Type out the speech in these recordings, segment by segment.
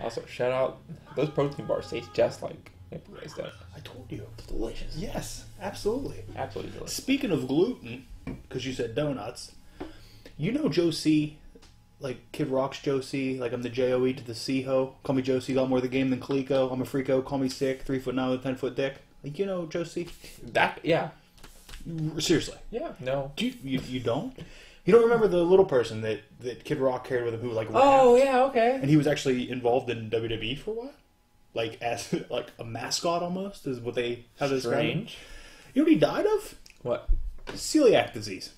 Also, shout out those protein bars taste just like Maple Glaze does. I told you. Delicious. Yes, absolutely. Absolutely delicious. Speaking of gluten, because you said donuts, you know Josie, like Kid Rock's Josie, like I'm the J O E to the C ho. Call me Josie, C, got more of the game than Coleco. I'm a freako. Call me sick. Three foot nine with ten foot dick. Like you know Josie. That yeah Seriously, yeah no. do you, you you don't? You don't remember the little person that that Kid Rock carried with him who like Oh rapped? yeah okay. and he was actually involved in WWE for a while, like as like a mascot almost is what they how they describe him. Strange. You know what he died of? What? Celiac disease.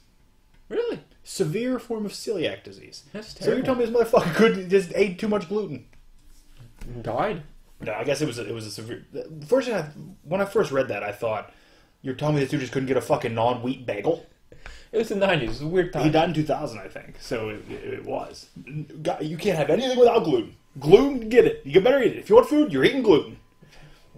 Really? severe form of celiac disease. That's So you're terrible. telling me this motherfucker couldn't just ate too much gluten? Died. No, I guess it was a, it was a severe. The first thing I, when I first read that, I thought you're telling me this dude just couldn't get a fucking non-wheat bagel. It was the nineties. It was a weird time. He died in 2000, I think. So it, it, it was. God, You can't have anything without gluten. Gluten, get it. You can better eat it. If you want food, you're eating gluten.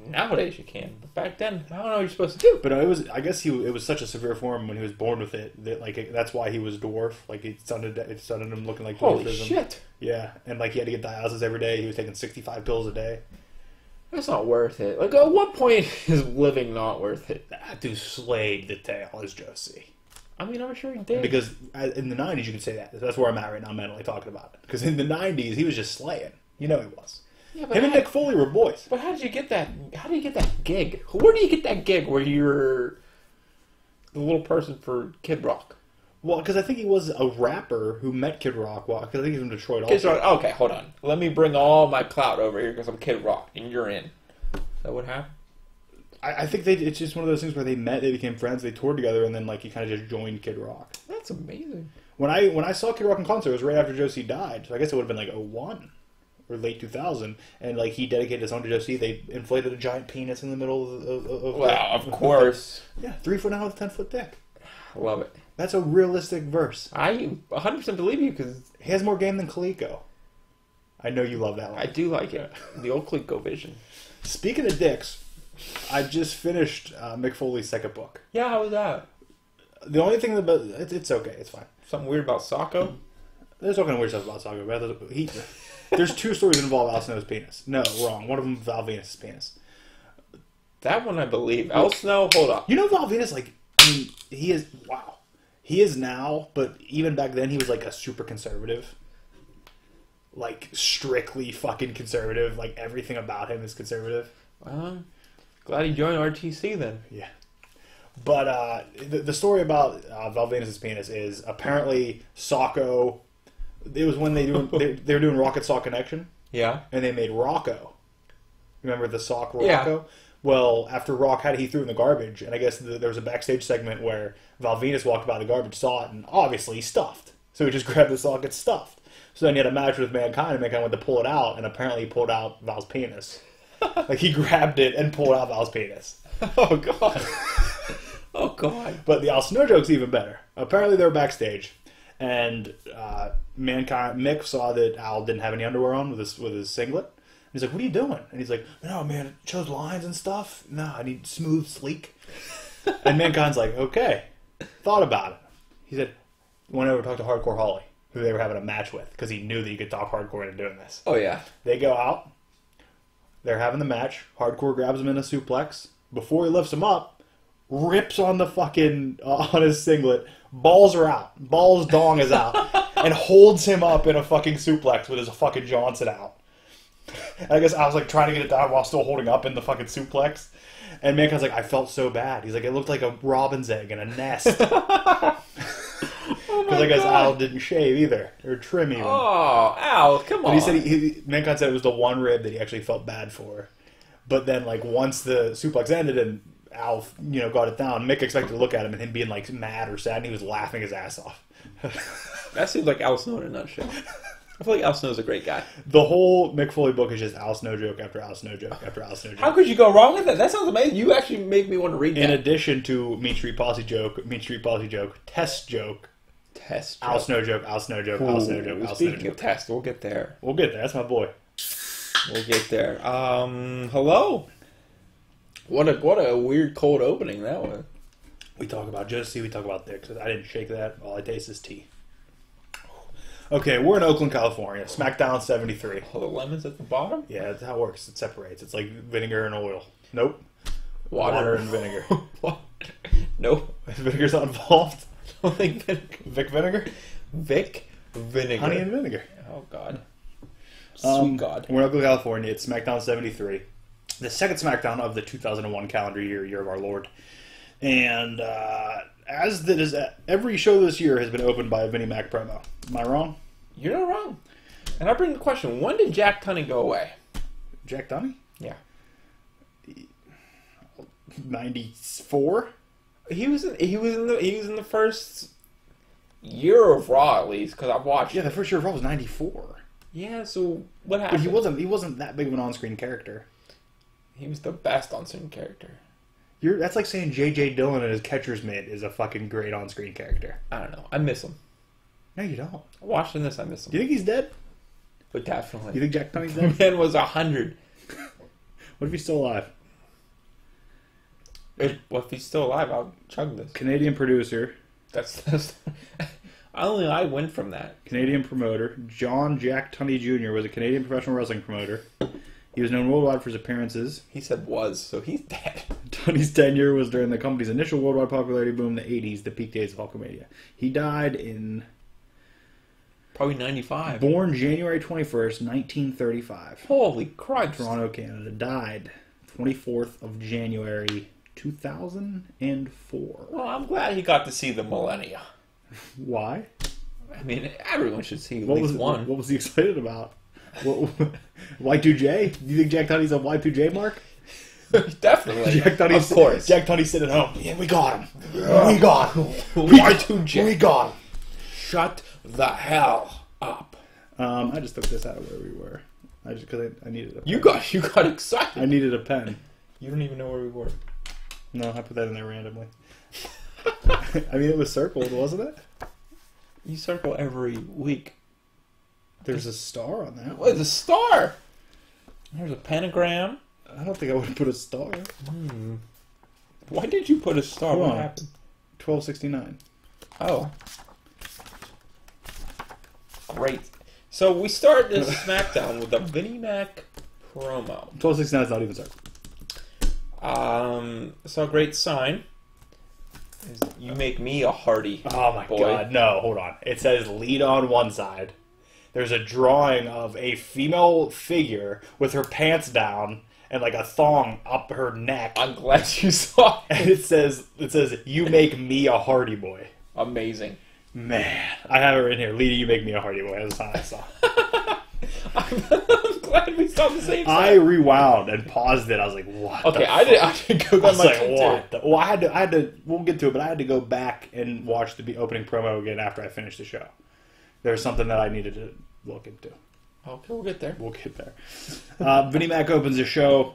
Nowadays you can, but back then I don't know what you're supposed to do. But it was. I guess he. It was such a severe form when he was born with it that like that's why he was dwarf. Like it sounded. It sounded him looking like Holy dwarfism. shit! Yeah, and like he had to get dialysis every day. He was taking 65 pills a day. That's not worth it. Like at what point is living not worth it? That dude slayed the tail as Josie. I mean, I'm sure he did. Because in the 90s, you could say that. That's where I'm at right now, mentally talking about it. Because in the 90s, he was just slaying. You know he was. yeah, but Him and Mick Foley were boys. but how did you get that? How did you get that gig? Where do you get that gig where you're the little person for Kid Rock? Well, because I think he was a rapper who met Kid Rock. Well, because I think he's from Detroit Kid also. Rock. Okay, hold on. Let me bring all my clout over here because I'm Kid Rock and you're in. Is that what happened? I, I think they, it's just one of those things where they met, they became friends, they toured together, and then like he kind of just joined Kid Rock. That's amazing. When I when I saw Kid Rock in concert, it was right after Josie died. So I guess it would have been like 01 or late 2000. And like he dedicated his song to Josie. They inflated a giant penis in the middle of, of, of Wow, of course. Yeah, three foot nine with a ten foot dick. I love it. That's a realistic verse. I 100% believe you because He has more game than Coleco. I know you love that one. I do like it. The old Clico vision. Speaking of dicks, I just finished uh, Mick Foley's second book. Yeah, how was that? The only thing about it's, it's okay, it's fine. Something weird about Socko? There's all kind of weird stuff about Socko. But there's- he, there's two stories that involve Al Snow's penis. No, wrong. One of them Val Venis' penis. That one I believe. Al Snow, hold up. You know Val Venis, like, I mean, he is wow. He is now, but even back then, he was like a super conservative. Like strictly fucking conservative. Like everything about him is conservative. Well, glad he joined RTC then. Yeah. But uh, the, the story about uh, Val Venis' penis is apparently Socko. It was when they doing they, they were doing Rock 'n' Sock Connection, Yeah. and they made Rocco. Remember the sock Rocco? Yeah. Well, after Rock had it, he threw it in the garbage, and I guess the, there was a backstage segment where Val Venis walked by the garbage, saw it, and obviously he stuffed. So he just grabbed the sock and stuffed. So then he had a match with Mankind, and Mankind went to pull it out, and apparently he pulled out Val's penis. Like he grabbed it and pulled out Val's penis. Oh, God. oh, God. But the Al Snow joke's even better. Apparently they were backstage, and uh, Mankind Mick saw that Al didn't have any underwear on with his with his singlet. And he's like, "What are you doing?" And he's like, "No, man, it shows lines and stuff. No, I need smooth, sleek." and Mankind's like, "Okay." Thought about it. He said, "Went over to talk to Hardcore Holly, who they were having a match with, because he knew that you could talk hardcore into doing this." Oh, yeah. They go out. They're having the match. Hardcore grabs him in a suplex. Before he lifts him up, rips on the fucking uh, on his singlet. Balls are out. Balls dong is out, and holds him up in a fucking suplex with his fucking Johnson out. I guess I was like trying to get it down while still holding up in the fucking suplex. And Mankind's like, I felt so bad. He's like, it looked like a robin's egg in a nest. Oh because I guess Al didn't shave either or trim even. Oh, Al, come on. But he said he, he Mankind said it was the one rib that he actually felt bad for. But then, like once the suplex ended and Al, you know, got it down, Mick expected to look at him and him being like mad or sad, and he was laughing his ass off. that seems like Al Snow in a nutshell. I feel like Al Snow's a great guy. the whole Mick Foley book is just Al Snow joke after Al Snow joke after Al Snow joke. How could you go wrong with that? That sounds amazing. You actually make me want to read In that. addition to Mean Street Posse joke, Mean Street Posse joke, test joke, test. Al Snow joke, Al Snow joke, Al Snow joke, Ooh, Al Snow Speaking of joke. test, we'll get there. We'll get there. That's my boy. We'll get there. Um, hello. What a what a weird cold opening that was. We talk about Josie, we talk about dicks. I didn't shake that. All I taste is tea. Okay, we're in Oakland, California. SmackDown 73. Oh, the lemons at the bottom. Yeah, that's how it works. It separates. It's like vinegar and oil. Nope. Water, Water and vinegar. What? nope. Vinegar's not involved. I don't think vinegar. Vic vinegar? Vic vinegar. Honey and vinegar. Oh God. Sweet Um, God. We're in Oakland, California. It's SmackDown 73. The second SmackDown of the 2001 calendar year, year of our Lord. And uh, as that is, every show this year has been opened by a Vinnie Mac promo. Am I wrong? You're not wrong. And I bring the question: When did Jack Tunney go away? Jack Tunney? Yeah. 94? He was in, he was in the he was in the first year of Raw at least because I've watched. Yeah, the first year of Raw was 94. Yeah. So what But happened? he wasn't he wasn't that big of an on-screen character. He was the best on screen character. You're, that's like saying J.J. Dillon and his catcher's mitt is a fucking great on-screen character. I don't know. I miss him. No, you don't. Watching this, I miss him. Do you think he's dead? But definitely. You think Jack Tunney's dead? man was a hundred. what if he's still alive? If, well, if he's still alive, I'll chug this. Canadian producer, That's, that's only I win from that. Canadian promoter, John Jack Tunney Jr. was a Canadian professional wrestling promoter. He was known worldwide for his appearances. He said was, so he's dead. Tunney's tenure was during the company's initial worldwide popularity boom in the 80s, the peak days of Hulkamania. He died in, Probably ninety five. born January 21st, 1935. Holy Christ! Toronto, Canada. Died 24th of January 2004. Well, I'm glad he got to see the millennia. Why? I mean, everyone should see at What was one. What was he excited about? What, Y2J? Do you think Jack Tunney's a Y2J mark? Definitely, Jack Tunney's, of course. Jack Tunney's sitting at home. Yeah, we got him. We got him. We Y2J. We got him. Shut the hell up! Um, I just took this out of where we were. I just because I, I needed a pen. You got you got excited. I needed a pen. You don't even know where we were. No, I put that in there randomly. I mean, it was circled, wasn't it? You circle every week. There's a star on that. What is a star? There's a pentagram. I don't think I would have put a star. Why did you put a star? Hold what on. happened? Twelve sixty nine. Oh. Great. So we start this SmackDown with a Vinnie Mac promo. Twelve sixty nine is not even circled. Um, so a great sign. is You make me a hearty. Oh my boy. god, no, hold on. It says lead on one side. There's a drawing of a female figure with her pants down and like a thong up her neck. I'm glad you saw it. And it says it says you make me a hardy boy. Amazing. Man, I have it written here. Lead, you make me a hardy boy. That's sign I saw. I'm glad we saw the same I sign. rewound and paused it. I was like, what? Okay, I did. I didn't go I was like, what? the- Well, I had to. I had to. We'll get to it, but I had to go back and watch the opening promo again after I finished the show. There's something that I needed to look into. Okay, we'll get there. We'll get there. Uh, Vinnie Mac opens the show,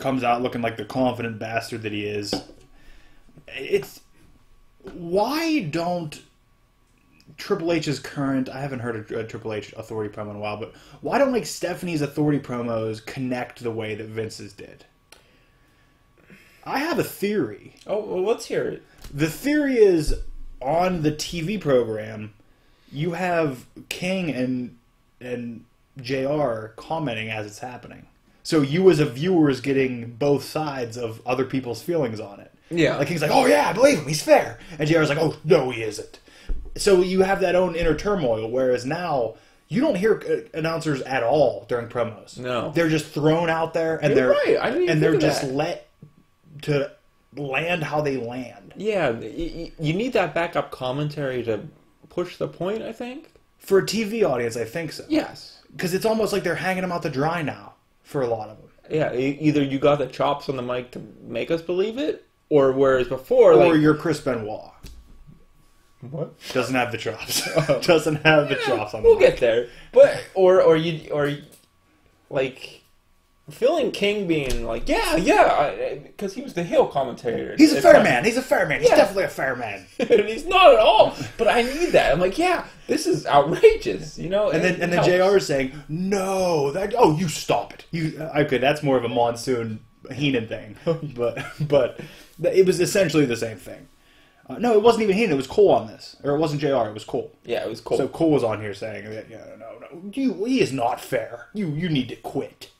comes out looking like the confident bastard that he is. It's why don't Triple H's current? I haven't heard a, a Triple H authority promo in a while, but why don't like Stephanie's authority promos connect the way that Vince's did? I have a theory. Oh, well, let's hear it. The theory is on the TV program, you have King and and JR commenting as it's happening. So you as a viewer is getting both sides of other people's feelings on it. Yeah. Like he's like, "Oh yeah, I believe him. He's fair." And JR's like, "Oh, no, he isn't." So you have that own inner turmoil whereas now you don't hear uh, announcers at all during promos. No. They're just thrown out there and You're they're right. I didn't even and they're just that. let to land how they land. Yeah, you need that backup commentary to push the point. I think. For a TV audience, I think so. Yes. Because it's almost like they're hanging them out to dry now for a lot of them. Yeah. e- Either you got the chops on the mic to make us believe it, or whereas before, Or like you're Chris Benoit. what? Doesn't have the chops. Oh. Doesn't have the chops on We'll the mic. get there. But or or you or like feeling King being like, yeah, yeah, because he was the heel commentator. He's a fair man. He's a fair man. He's Yeah. definitely a fair man. and he's not at all. But I need that. I'm like, yeah, this is outrageous, you know. And then and then Jr. is saying, "No, that oh, you stop it." You okay? That's more of a monsoon Heenan thing, but but it was essentially the same thing. Uh, no, it wasn't even Heenan. It was Cole on this, or it wasn't Jr. It was Cole. Yeah, it was cool. So Cole was on here saying that, yeah, no, no, you, he is not fair. You, you need to quit.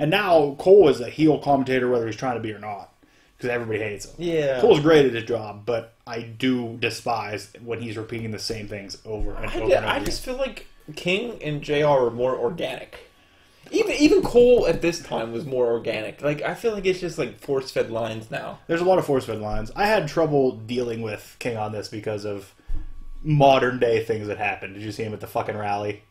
And now Cole is a heel commentator, whether he's trying to be or not, because everybody hates him. Yeah. Cole's great at his job, but I do despise when he's repeating the same things over and I, over. ju- and over I again. just feel like King and Jr. are more organic. Even even Cole at this time was more organic. Like I feel like it's just like force fed lines now. There's a lot of force fed lines. I had trouble dealing with King on this because of modern day things that happened. Did you see him at the fucking rally?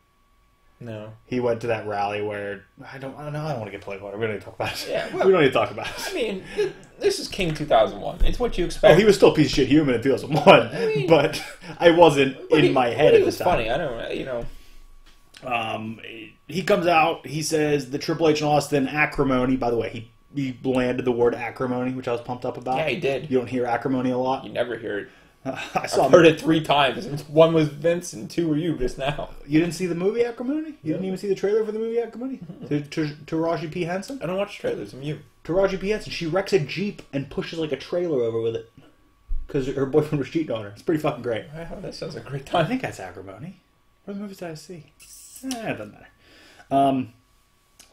No. He went to that rally where I don't, I don't know. I don't want to get political. We don't need to talk about it. Yeah, well- we don't need to talk about it. I mean, th- this is King 2001. It's what you expect. Oh, he was still a piece of shit human in 2001, mean- but I wasn't But in he- my head He at was the time. funny. I don't. You know. Um, he comes out. He says the Triple H and Austin acrimony. By the way, he he landed the word acrimony, which I was pumped up about. Yeah, he did. You don't hear acrimony a lot. You never hear it. I saw. I've heard it three times. One was Vince, and two were you just now. You didn't see the movie Acrimony? You didn't even see the trailer for the movie Acrimony? To, to, Taraji P. Henson? I don't watch trailers. I'm you. Taraji P. Henson, she wrecks a Jeep and pushes like a trailer over with it. Because her boyfriend was cheating on her. It's pretty fucking great. Wow, that sounds like a great time. I think that's Acrimony. What movies did I see? Eh, it doesn't matter. Um,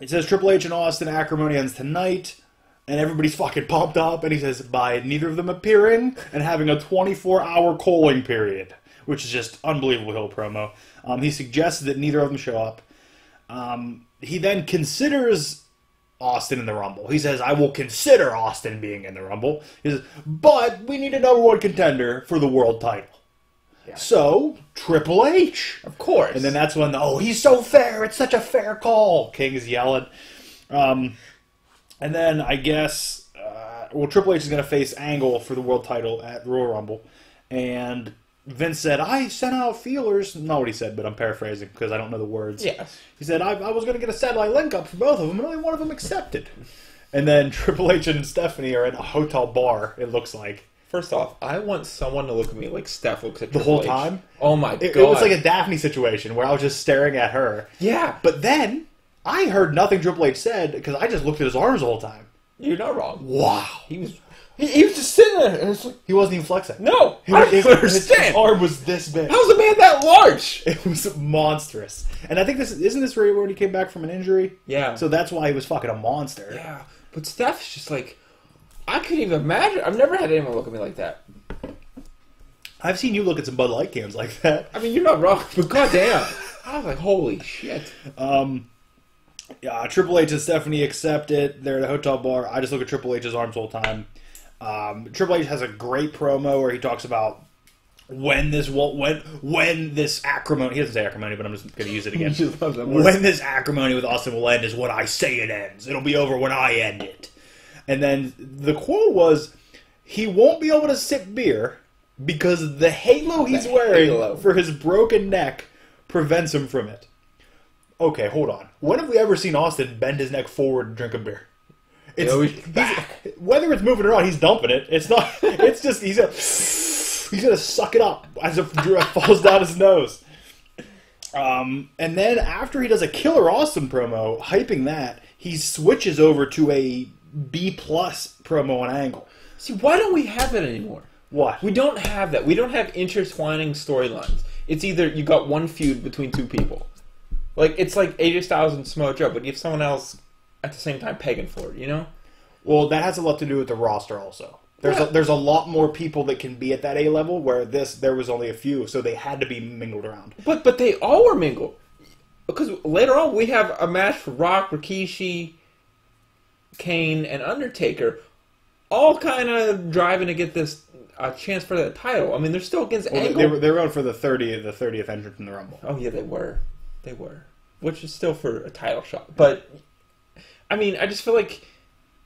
it says Triple H and Austin Acrimony ends tonight. And everybody's fucking pumped up. And he says, by neither of them appearing and having a 24 hour calling period. Which is just unbelievable Hill promo. Um, he suggests that neither of them show up. Um, he then considers Austin in the Rumble. He says, I will consider Austin being in the Rumble. He says, but we need a number one contender for the world title. So, Triple H. Of course. And then that's when, the, oh, he's so fair. It's such a fair call. King is yelling. Um, and then I guess, uh, well, Triple H is going to face Angle for the world title at Royal Rumble. And Vince said, I sent out feelers. Not what he said, but I'm paraphrasing because I don't know the words. yes. He said, I, I was going to get a satellite link up for both of them, and only one of them accepted. And then Triple H and Stephanie are at a hotel bar, it looks like. First off, I want someone to look at me like Steph looks at The Triple whole H. time? Oh my It, god! it was like a Daphne situation where I was just staring at her. yeah, But then I heard nothing Triple H said because I just looked at his arms all the time. you're not wrong. Wow. He was he, he was just sitting there, and it's like, He wasn't even flexing. no, He I was- don't his, his- understand. his arm was this big. How's a man that large? It was monstrous. And I think this isn't this right when he came back from an injury? Yeah. So that's why he was fucking a monster. Yeah, but Steph's just like, I couldn't even imagine. I've never had anyone look at me like that. I've seen you look at some Bud Light cans like that. I mean, you're not wrong, but goddamn, I was like, holy shit. Um, yeah, Triple H and Stephanie accept it. They're at a hotel bar. I just look at Triple H's arms all the whole time. Um, Triple H has a great promo where he talks about when this when when this acrimony. He doesn't say acrimony, but I'm just going to use it again. just love that word. when this acrimony with Austin will end is when I say it ends. It'll be over when I end it. And then the quote was, "He won't be able to sip beer because the halo he's The wearing halo. for his broken neck prevents him from it." Okay, hold on. When have we ever seen Austin bend his neck forward and drink a beer? It's always he's- back. whether it's moving around, he's dumping it. It's not. It's just he's gonna he's gonna suck it up as if it falls down his nose. Um, and then after he does a Killer Austin promo, hyping that, he switches over to a B plus promo on Angle. See, why don't we have that anymore? What? We don't have that. We don't have intertwining storylines. It's either you got one feud between two people. Like it's like AJ Styles and Samoa Joe, but you have someone else at the same time pegging for it. You know? Well, that has a lot to do with the roster also. There's Yeah. a, there's a lot more people that can be at that A level where this there was only a few, so they had to be mingled around. But but they all were mingled because later on we have a match for Rock, Rikishi, Kane, and Undertaker, all kind of driving to get this uh, chance for that title. I mean, they're still against Well, they, Angle. they were they were on for the 30th the 30th entrance in the Rumble. Oh yeah, they were. They were. Which is still for a title shot. But I mean, I just feel like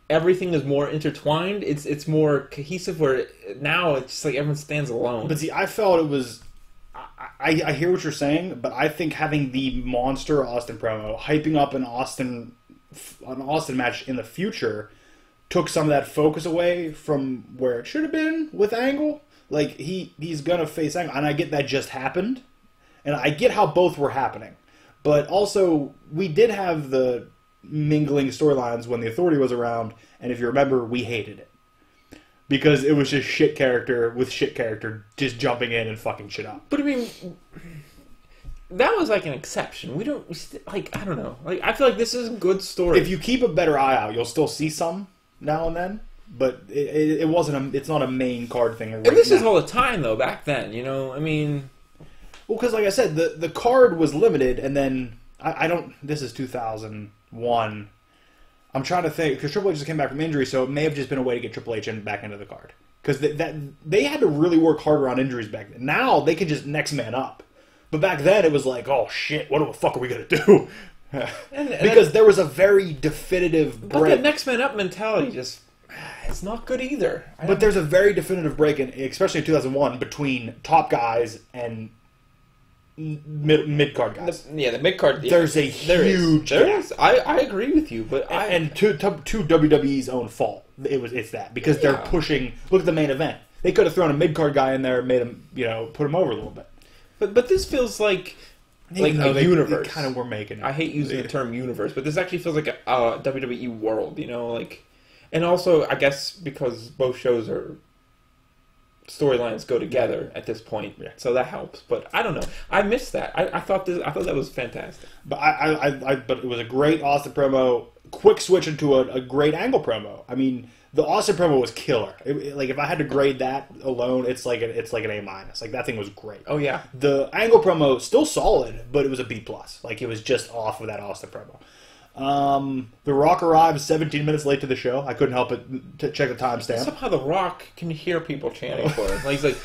everything is more intertwined. It's it's more cohesive where now it's just like everyone stands alone. But see, I felt it was. I, I, hear what you're saying, but I think having the monster Austin promo, hyping up an Austin an Austin match in the future, took some of that focus away from where it should have been with Angle. Like he he's gonna face Angle, and I get that just happened, and I get how both were happening, but also we did have the mingling storylines when the Authority was around, and if you remember, we hated it. because it was just shit character with shit character just jumping in and fucking shit up. But I mean, that was like an exception. We don't we st- like. I don't know. Like I feel like this is a good story. If you keep a better eye out, you'll still see some now and then. But it, it, it wasn't a. It's not a main card thing. Right and this is all the time though. Back then, you know. I mean, Well, because like I said, the the card was limited, and then I, I don't. This is two thousand one. I'm trying to think because Triple H just came back from injury, so it may have just been a way to get Triple H in back into the card. Because that, that they had to really work harder on injuries back then. Now they can just next man up, but back then it was like, oh shit, what the fuck are we gonna do? because there was a very definitive break. but the next man up mentality just it's not good either. I But there's a very definitive break, in, especially in 2001, between top guys and mid mid card guys. the, yeah, the mid card. Yeah, There's a there is. huge There gap. is. I I agree with you, but I and to, to to WWE's own fault, it was it's that because they're Yeah. pushing. Look at the main event. They could have thrown a mid card guy in there, made him you know put him over a little bit. but but this feels like like Even a they, universe. kind of We're making. It. I hate using the term universe, but this actually feels like a uh, WWE world, you know, like, and also I guess because both shows are storylines go together at this point, Yeah. so that helps. But I don't know, I missed that. I, I thought this, I thought that was fantastic. But I, I, I, but it was a great Austin promo. Quick switch into a, a great angle promo. I mean, the Austin promo was killer. It- it- like if I had to grade that alone, it's like a, it's like an A minus. Like that thing was great. Oh yeah, The angle promo still solid, but it was a B plus. Like it was just off of that Austin promo. Um, the Rock arrives 17 minutes late to the show. I couldn't help it to check the timestamp. somehow The Rock can hear people chanting for him. Like he's like,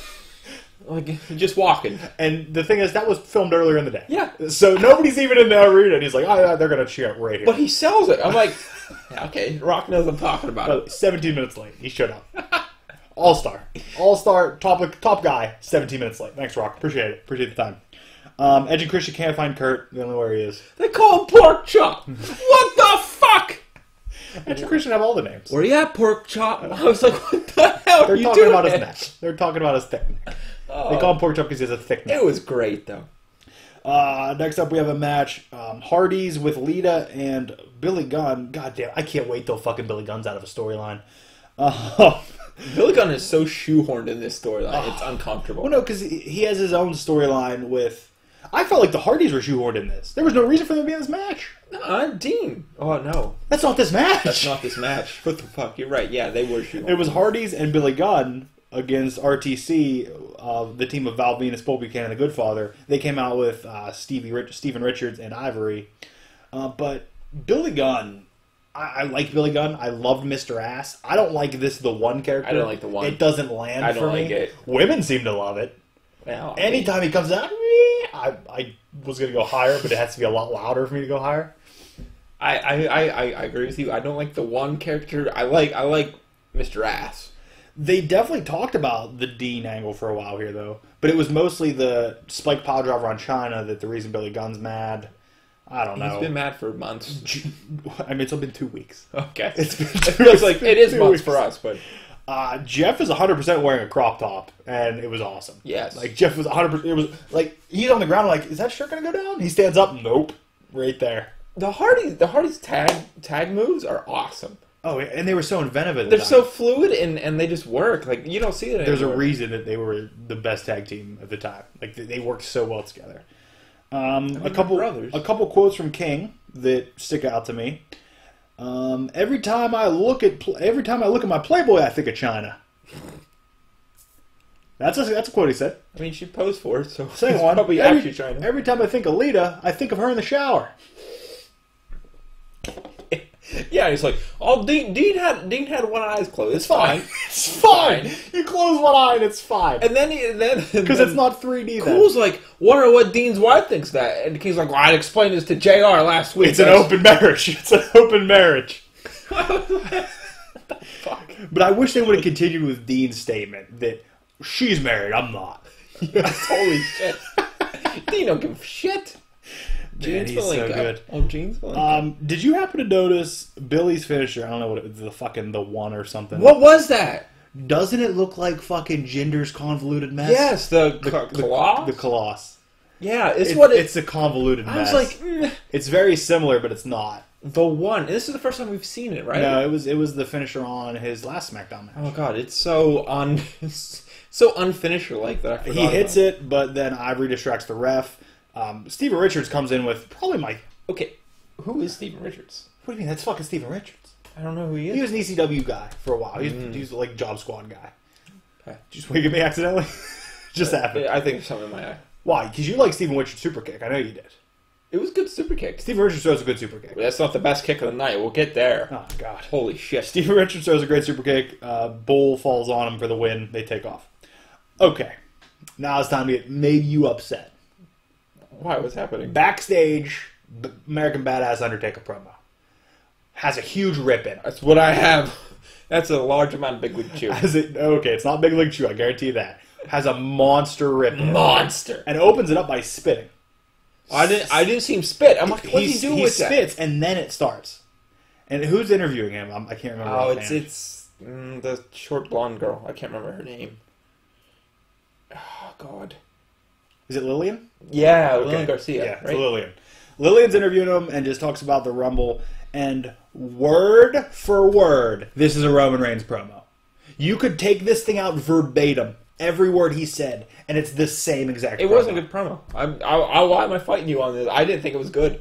like just walking. And the thing is, that was filmed earlier in the day. Yeah. So nobody's even in the arena, and he's like, "Oh, they're gonna cheer right here." But he sells it. I'm like, yeah, okay, Rock knows I'm talking about it. 17 minutes late. He showed up. All star, all star, top top guy. 17 minutes late. Thanks, Rock. Appreciate it. Appreciate the time. Um, Edge and Christian can't find Kurt. They don't know where he is. They call him Pork Chop. what the fuck? Edge and Christian have all the names. Where you at, Pork Chop? I was like, what the hell They're are you talking doing? about his neck. They're talking about his thick neck. They call him pork chop because he has a thick neck. It was great though. Uh, next up, we have a match: um, Hardy's with Lita and Billy Gunn. God damn, I can't wait till fucking Billy Gunn's out of a storyline. Uh, Billy Gunn is so shoehorned in this storyline; it's uncomfortable. well, no, because he has his own storyline with. I felt like the Hardys were shoehorned in this. There was no reason for them to be in this match. Uh, Dean. Oh no, That's not this match. that's not this match. What the fuck? You're right. Yeah, they were shoehorned. It was Hardy's and Billy Gunn against RTC, uh, the team of Val Venis, Bull Buchanan, and the Goodfather. They came out with uh, Stevie Rich- Steven Richards and Ivory. Uh, but Billy Gunn, I-, I like Billy Gunn. I loved Mr. Ass. I don't like this the one character. I don't like the one. It doesn't land I don't for like me. it. Women seem to love it. Well, I Anytime he comes out, eh, I, I was going to go higher, but it has to be a lot louder for me to go higher. I, I, I, I agree with you. I don't like the one character. I like I like Mr. Ass. They definitely talked about the Dean angle for a while here, though. But it was mostly the Spike Pile Driver on Chyna that the reason Billy Gunn's mad. I don't He's know. been mad for months. I mean, it's only been two weeks. Okay, It's been it feels like it is two months weeks. for us, but Uh, Jeff is 100% wearing a crop top, and it was awesome. yes, Like, Jeff was 100%. It was like, he's on the ground, like, is that shirt going to go down? He stands up, nope. Right there. the Hardys, the Hardys tag tag moves are awesome. Oh, and they were so inventive at the They're time. so fluid and and they just work. Like you don't see it. There's a reason that they were the best tag team at the time. Like they- they worked so well together. Um, a they're couple, brothers. a couple quotes from King that stick out to me. Um, every time I look at, every time I look at my Playboy, I think of Chyna. That's a that's a quote he said. I mean, she posed for it, so it's one. probably every, actually to. every time I think of Lita, I think of her in the shower. Yeah, he's like, oh, Dean, Dean had Dean had one eye's closed. It's fine. It's fine. You close one eye and it's fine And then he, then because it's not 3D. Then. Cole's like, wonder what Dean's wife thinks that, and King's like, well, I explained this to Jr. last week. It's an open marriage. It's an open marriage. Fuck. But I wish they would have continued with Dean's statement that she's married, I'm not. Holy shit. Dean don't give a shit. Man, he's so Malenko. good. Oh, Gene's Malenko. Um, did you happen to notice Billy's finisher? I don't know what it was, the fucking the one or something. what was that? doesn't it look like fucking Jinder's convoluted mess? Yes, the, the the, the, the Khallas. yeah, it's It's what it, it's a convoluted I mess. was like, mm. it's very similar, but it's not. The one. This is the first time we've seen it, right? No, it was it was the finisher on his last SmackDown match. Oh god, it's so un, so unfinisher like that. I he hits about. it, but then Ivory distracts the ref. Um, Steven Richards comes in with probably my. Okay, who is Steven Richards? What do you mean? That's fucking Steven Richards. I don't know who he is. He was an ECW guy for a while. He was, he was like Job Squad guy. Okay. Just wink at me accidentally. Just happened. I think something in my eye. Why? Because you like Steven Richards super kick. I know you did. It was good super kick. Steven Richards throws a good super kick. That's not the best kick of the night. We'll get there. Oh god. Holy shit. Steven Richards throws a great super kick. Uh, Bull falls on him for the win. They take off. Okay. Now it's time to get maybe you upset. Why? What's happening? Backstage, B- American Badass Undertaker promo has a huge rip in it. That's what I have. That's a large amount of Big League Chew. It? Okay, it's not Big League Chew. I guarantee you that. Has a monster rip in it. Monster. and opens it up by spitting. I didn't. I didn't see him spit. I'm like, what's he, doing he with that? spits, and then it starts. And who's interviewing him? I'm, I can't remember. Oh, it's it's mm, the short blonde girl. I can't remember her name. Oh God. Is it Lillian? Yeah, Okay. Lillian Garcia. Yeah, it's right? Lillian. Lillian's interviewing him and just talks about the Rumble. And word for word, this is a Roman Reigns promo. You could take this thing out verbatim, every word he said, and it's the same exact. It promo. wasn't a good promo. I'm, I, I, why am I fighting you on this? I didn't think it was good.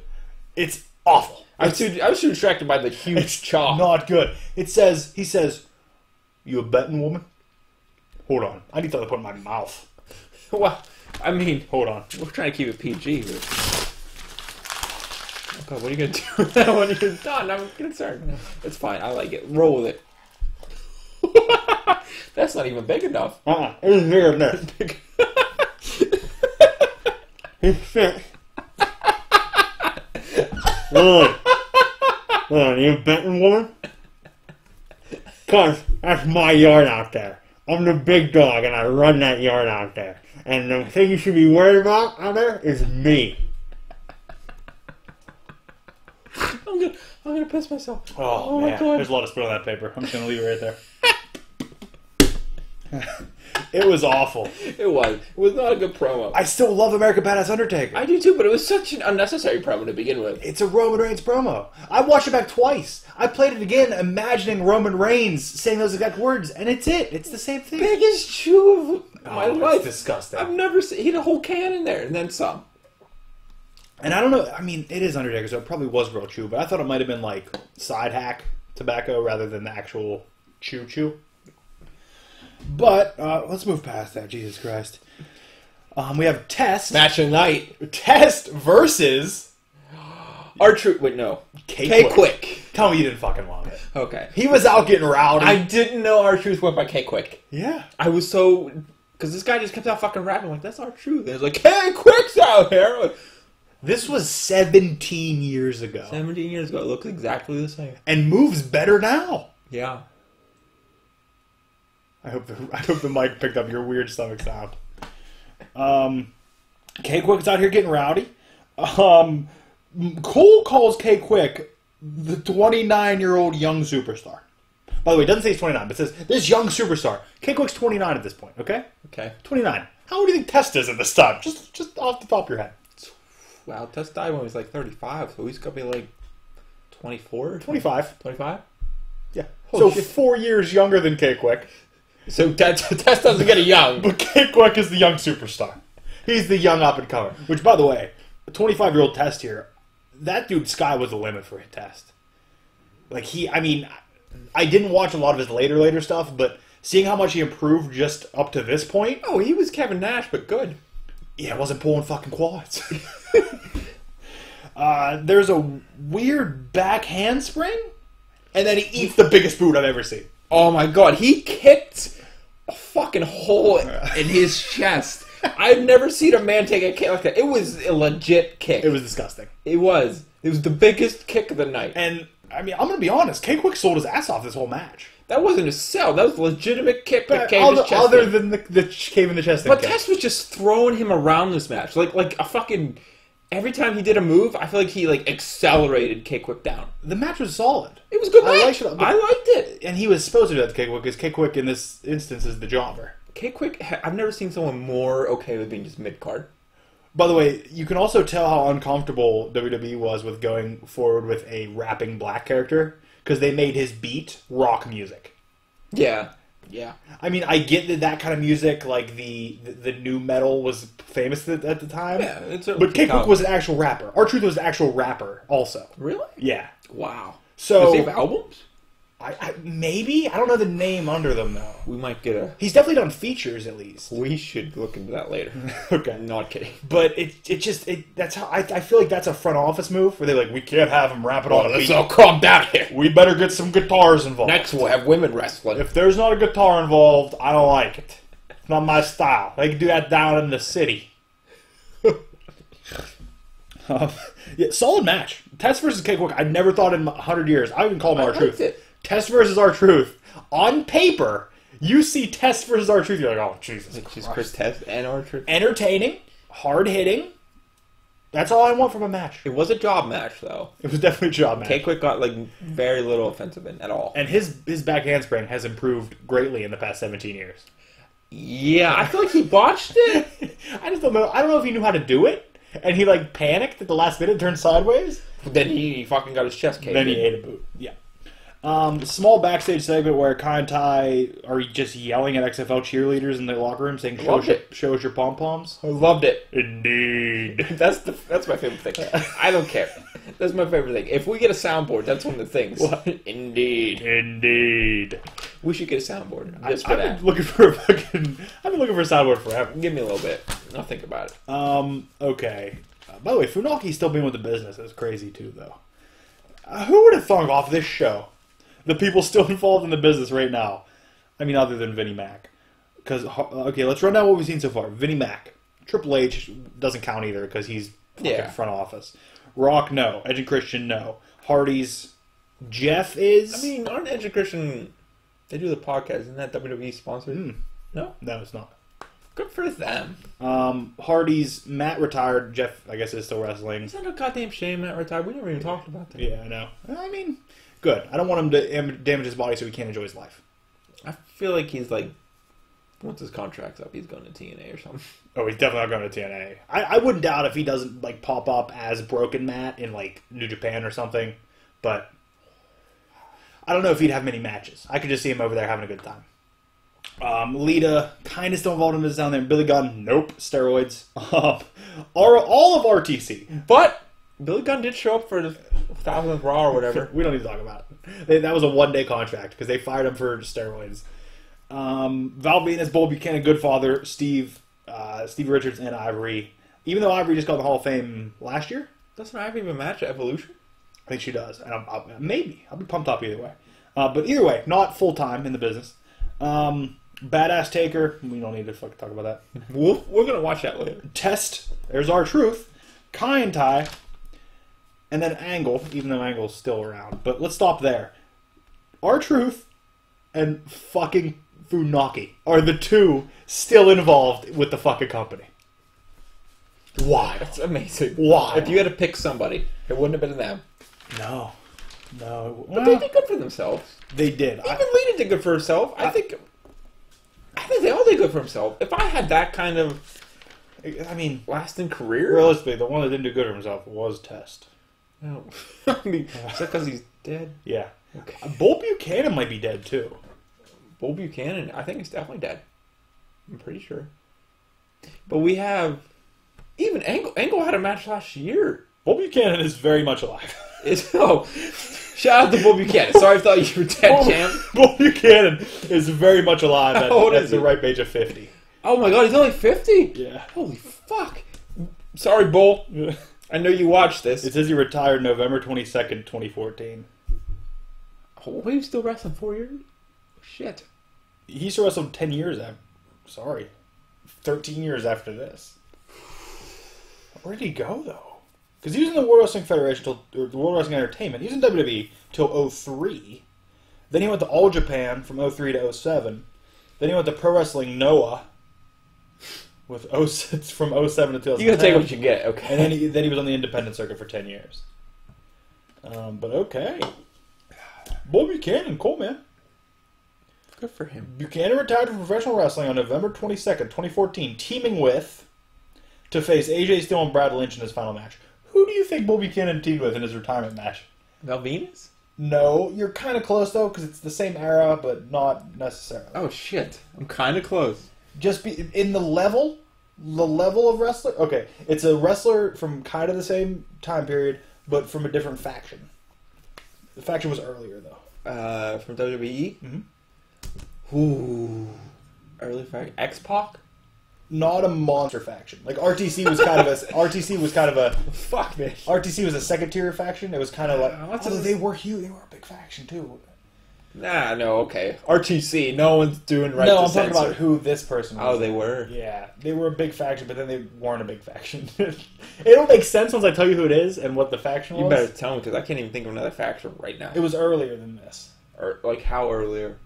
It's awful. I was too. I was too distracted by the huge chop. not good. It says he says, "You a betting woman?" Hold on, I need something to put in my mouth. well, I mean, Hold on. we're trying to keep it PG. Here. Oh God, what are you gonna do with that when you're done? I'm concerned. It's fine. I like it. Roll with it. That's not even big enough. Uh-uh. It was bigger than this. He's sick. Lily. Lily, you a betting woman? Cause that's my yard out there. I'm the big dog and I run that yard out there. And the thing you should be worried about out there is me. I'm gonna. I'm gonna piss myself. Oh, oh my man. God. There's a lot of spit on that paper. I'm just gonna leave it right there. it was awful. It was. It was not a good promo. I, still love American Badass Undertaker. I do too, but it was such an unnecessary promo to begin with. It's a Roman Reigns promo. I watched it back twice. I played it again, imagining Roman Reigns saying those exact words, and it's it. It's the same thing. Biggest chew of my Oh, life. disgusting. I've never seen. He had a whole can in there and then some. And I don't know. I mean, it is Undertaker, so it probably was real chew, but I thought it might have been like side hack tobacco rather than the actual chew chew. But uh, let's move past that. Jesus Christ. Um, we have Test. Match of the night. Test versus Our true. Wait, no. K K-Kwik. Quick. Tell me you didn't fucking love it. Okay. He was out getting rowdy. I didn't know R-Truth went by K-Kwik. yeah. I was so because this guy just kept out fucking rapping like that's R-Truth. And it's like K-Kwik's out here. Like, This was 17 years ago. Seventeen years ago, it looks exactly the same. and moves better now. Yeah. I hope the I hope the mic picked up your weird stomach sound. Um, K-Kwik's out here getting rowdy. Um, Cole calls K-Kwik the 29 year old young superstar. By the way, it doesn't say he's 29, but it says this young superstar. K-Kwik's 29 at this point. Okay, Okay. 29. How old do you think Test is at this time? Just just off the top of your head. Wow. Test died when he was like thirty-five, so he's gonna be like 24? 25. 25? Yeah. Holy so shit. four years younger than K-Kwik. So Test, Test doesn't get a young. But Kid Quick is the young superstar. He's the young up and comer. Which, by the way, a 25 year old test here, that dude sky was the limit for his test. Like he, I mean, I didn't watch a lot of his later later stuff, but seeing how much he improved just up to this point, Oh, he was Kevin Nash, but good. yeah, wasn't pulling fucking quads. uh, there's a weird back handspring, and then he eats the biggest boot I've ever seen. Oh my god, he kicked a fucking hole in his chest. I've never seen a man take a kick like that. It was a legit kick. It was disgusting. It was. It was the biggest kick of the night. And I mean, I'm gonna be honest. K-Kwik sold his ass off this whole match. That wasn't a sell. That was a legitimate kick that came other, his chest. other than the, the in the chest. but. Test was just throwing him around this match, like like a fucking. Every time he did a move, I feel like he like accelerated K-Kwik down. the match was solid. It was a good I match. liked it, I liked it. And he was supposed to do that to K-Kwik because K-Kwik in this instance is the jobber. K-Kwik, I've never seen someone more okay with being just mid card. By the way, you can also tell how uncomfortable WWE was with going forward with a rapping black character because they made his beat rock music. Yeah. Yeah. I mean, I get that that kind of music, like the the, the new metal, was famous at, at the time. Yeah, it's a- but K-Kwik was an actual rapper. R-Truth was an actual rapper, also. Really? Yeah. Wow. So Does have albums? I, I maybe I don't know the name under them though. We might get a. He's definitely done features at least. We should look into that later. Okay. Not kidding. But it it just it that's how I, I feel like that's a front office move where they're like we can't have him rapping on a Let's beat. all calm down here. We better get some guitars involved. Next, we'll have women wrestling. If there's not a guitar involved, I don't like it. It's not my style. They can do that down in the city. um, yeah, solid match. Test versus K-Kwik. I never thought in a hundred years. I even call him I R-Truth. it. Test versus R-Truth. On paper, you see Test versus R-Truth. You're like, oh Jesus. Christ. Chris Test and Archer. Entertaining, hard hitting. That's all I want from a match. It was a job match, though. It was definitely a job match. K-Kwik got like very little offensive in at all. And his his back handspring has improved greatly in the past 17 years. Yeah, I feel like he botched it. I just don't know. I don't know if he knew how to do it, and he like panicked at the last minute, turned sideways. then he fucking got his chest caved. Then he ate a boot. Yeah. Um, small backstage segment where Kaientai are just yelling at XFL cheerleaders in the locker room, saying, "Show us Loved your, it. show us your pom poms." I loved it. Indeed. That's the that's my favorite thing. I don't care. That's my favorite thing. If we get a soundboard, that's one of the things. What? Indeed, Indeed. we should get a soundboard I, just for I've that. been looking for a fucking. I've been looking for a soundboard forever. Give me a little bit. I'll think about it. Um. Okay. Uh, by the way, Funaki's still being with the business. That's crazy too, though. Uh, who would have thunk off this show? The people still involved in the business right now. I mean, other than Vinnie Mac. Because okay, let's run down what we've seen so far. Vinnie Mac, Triple H doesn't count either because he's fucking Yeah. front office. Rock, no. Edge and Christian, no. Hardy's, Jeff is. I mean, aren't Edge and Christian? They do the podcast. Isn't that WWE sponsored? Hmm. No, no, it's not. good for them. Um, Hardy's, Matt retired. Jeff, I guess, is still wrestling. Is that a goddamn shame that retired? We never even talked about that. Yeah, I know. I mean, good. I don't want him to damage his body so he can't enjoy his life. I feel like he's like, once his contract's up, he's going to TNA or something. Oh, he's definitely not going to TNA. I, I wouldn't doubt if he doesn't like pop up as Broken Matt in like New Japan or something, but I don't know if he'd have many matches. I could just see him over there having a good time. Um, Lita kind of still involved in this down there. Billy Gunn, nope, steroids. Um, all, all of RTC. But Billy Gunn did show up for the thousandth Raw or whatever. We don't need to talk about it. They, that was a one day contract because they fired him for steroids. Um, Val Venis, Bull Buchanan, Goodfather, Steve, uh, Steve Richards, and Ivory. Even though Ivory just got the Hall of Fame last year, Doesn't Ivy even match at Evolution? I think she does. And I'm, I'll, maybe I'll be pumped up either way. Uh, but either way, not full time in the business. Um, Badass Taker. We don't need to fucking talk about that. We'll, we're gonna watch that later. Test. There's R-Truth. Kai and Ty. And then Angle, even though Angle's still around. But let's stop there. R-Truth and fucking Funaki are the two still involved with the fucking company. Why? That's amazing. Why? If you had to pick somebody, it wouldn't have been them. No. No. But they did good for themselves. they did. I- Even Lita did good for herself. I think. I think they all did good for themselves. If I had that kind of I mean, lasting career, realistically, the one that didn't do good for himself was Test. No. I mean, is that because he's dead? Yeah. Okay. Uh, Bull Buchanan might be dead too. Bull Buchanan, I think he's definitely dead. I'm pretty sure. But we have even Angle. Angle had a match last year. Bull Buchanan is very much alive. It's oh, shout out to Bull Buchanan. Sorry, I thought you were dead, champ. Bull Buchanan is very much alive at, old at the he? ripe age of 50. Oh my god, he's only fifty. Yeah. Holy fuck. Sorry, Bull. I know you watched this. It says he retired November 22nd, 2014. Oh, wait, he's still wrestling four years? Shit. He used to wrestle 10 years after. Sorry. 13 years after this. Where did he go, though? Because he was in the World Wrestling Federation, till, or the World Wrestling Entertainment. He was in WWE till 03. Then he went to All Japan from 03 to 07. Then he went to Pro Wrestling Noah with 06, from 07 to 2010. You gotta take what you get, okay? And then he, then he was on the independent circuit for 10 years. Um, but okay. Bull Buchanan, cool, man. Good for him. Buchanan retired from professional wrestling on November 22nd, 2014, teaming with to face AJ Styles and Brad Lynch in his final match. Who do you think Bull Buchanan teamed with in his retirement match? Malvinas? No, you're kind of close though, because it's the same era, but not necessarily. Oh shit! I'm kind of close. Just be in the level, the level of wrestler. Okay, it's a wrestler from kind of the same time period, but from a different faction. The faction was earlier though. Uh, from WWE. Mm-hmm. Ooh, early fact. X Pac. Not a monster faction. Like RTC was kind of a RTC was kind of a Fuck man. RTC was a second tier faction. It was kind of like although a- they were huge. They were a big faction too. Nah, no, okay. RTC. No one's doing right. no, I'm talking censor. about who this person oh, was. Oh, they were. Yeah, they were a big faction, but then they weren't a big faction. It'll make sense once I tell you who it is and what the faction was. You was. better tell me because I can't even think of another faction right now. It was earlier than this. or like how earlier?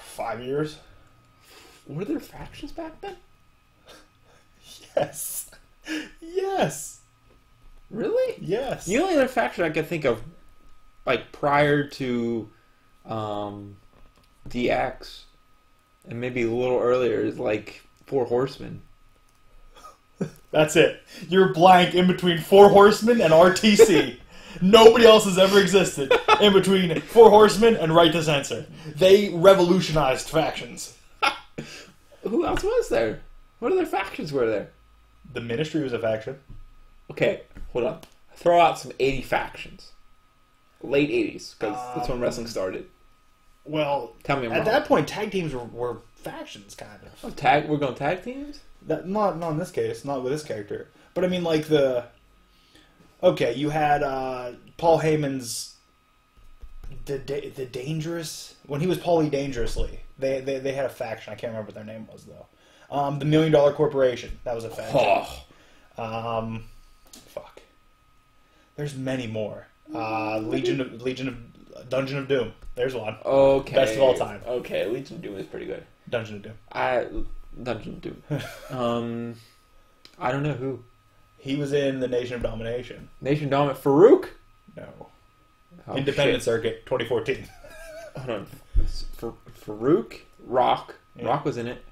Five years. Were there factions back then? Yes. Yes. Really? Yes. The only other faction I could think of, like prior to um, DX, and maybe a little earlier, is like Four Horsemen. That's it. You're blank in between Four Horsemen and RTC. Nobody else has ever existed in between Four Horsemen and Right to Censor. They revolutionized factions. Who else was there? What other factions were there? The Ministry was a faction. Okay, hold on. Throw out some 80 factions. Late 80s, because that's when wrestling started. Well, Tell me I'm at wrong. that point, tag teams were, were factions, kind of. Oh, tag, we're going tag teams? That not not in this case, not with this character. But I mean, like the. Okay, you had uh, Paul Heyman's. The the dangerous when he was Paulie Dangerously, they, they they had a faction. I can't remember what their name was though. Um, the Million Dollar Corporation that was a faction. Oh, Um, fuck. There's many more. Uh, Legion of Legion of Dungeon of Doom. There's one. okay. Best of all time. Okay, Legion of Doom is pretty good. Dungeon of Doom. I Dungeon of Doom. um, I don't know who. He was in the Nation of Domination. Nation Dominant Faarooq. No. Oh, Independent shit. Circuit 2014. Hold on. Fa- Faarooq, Rock. Yeah. Rock was in it.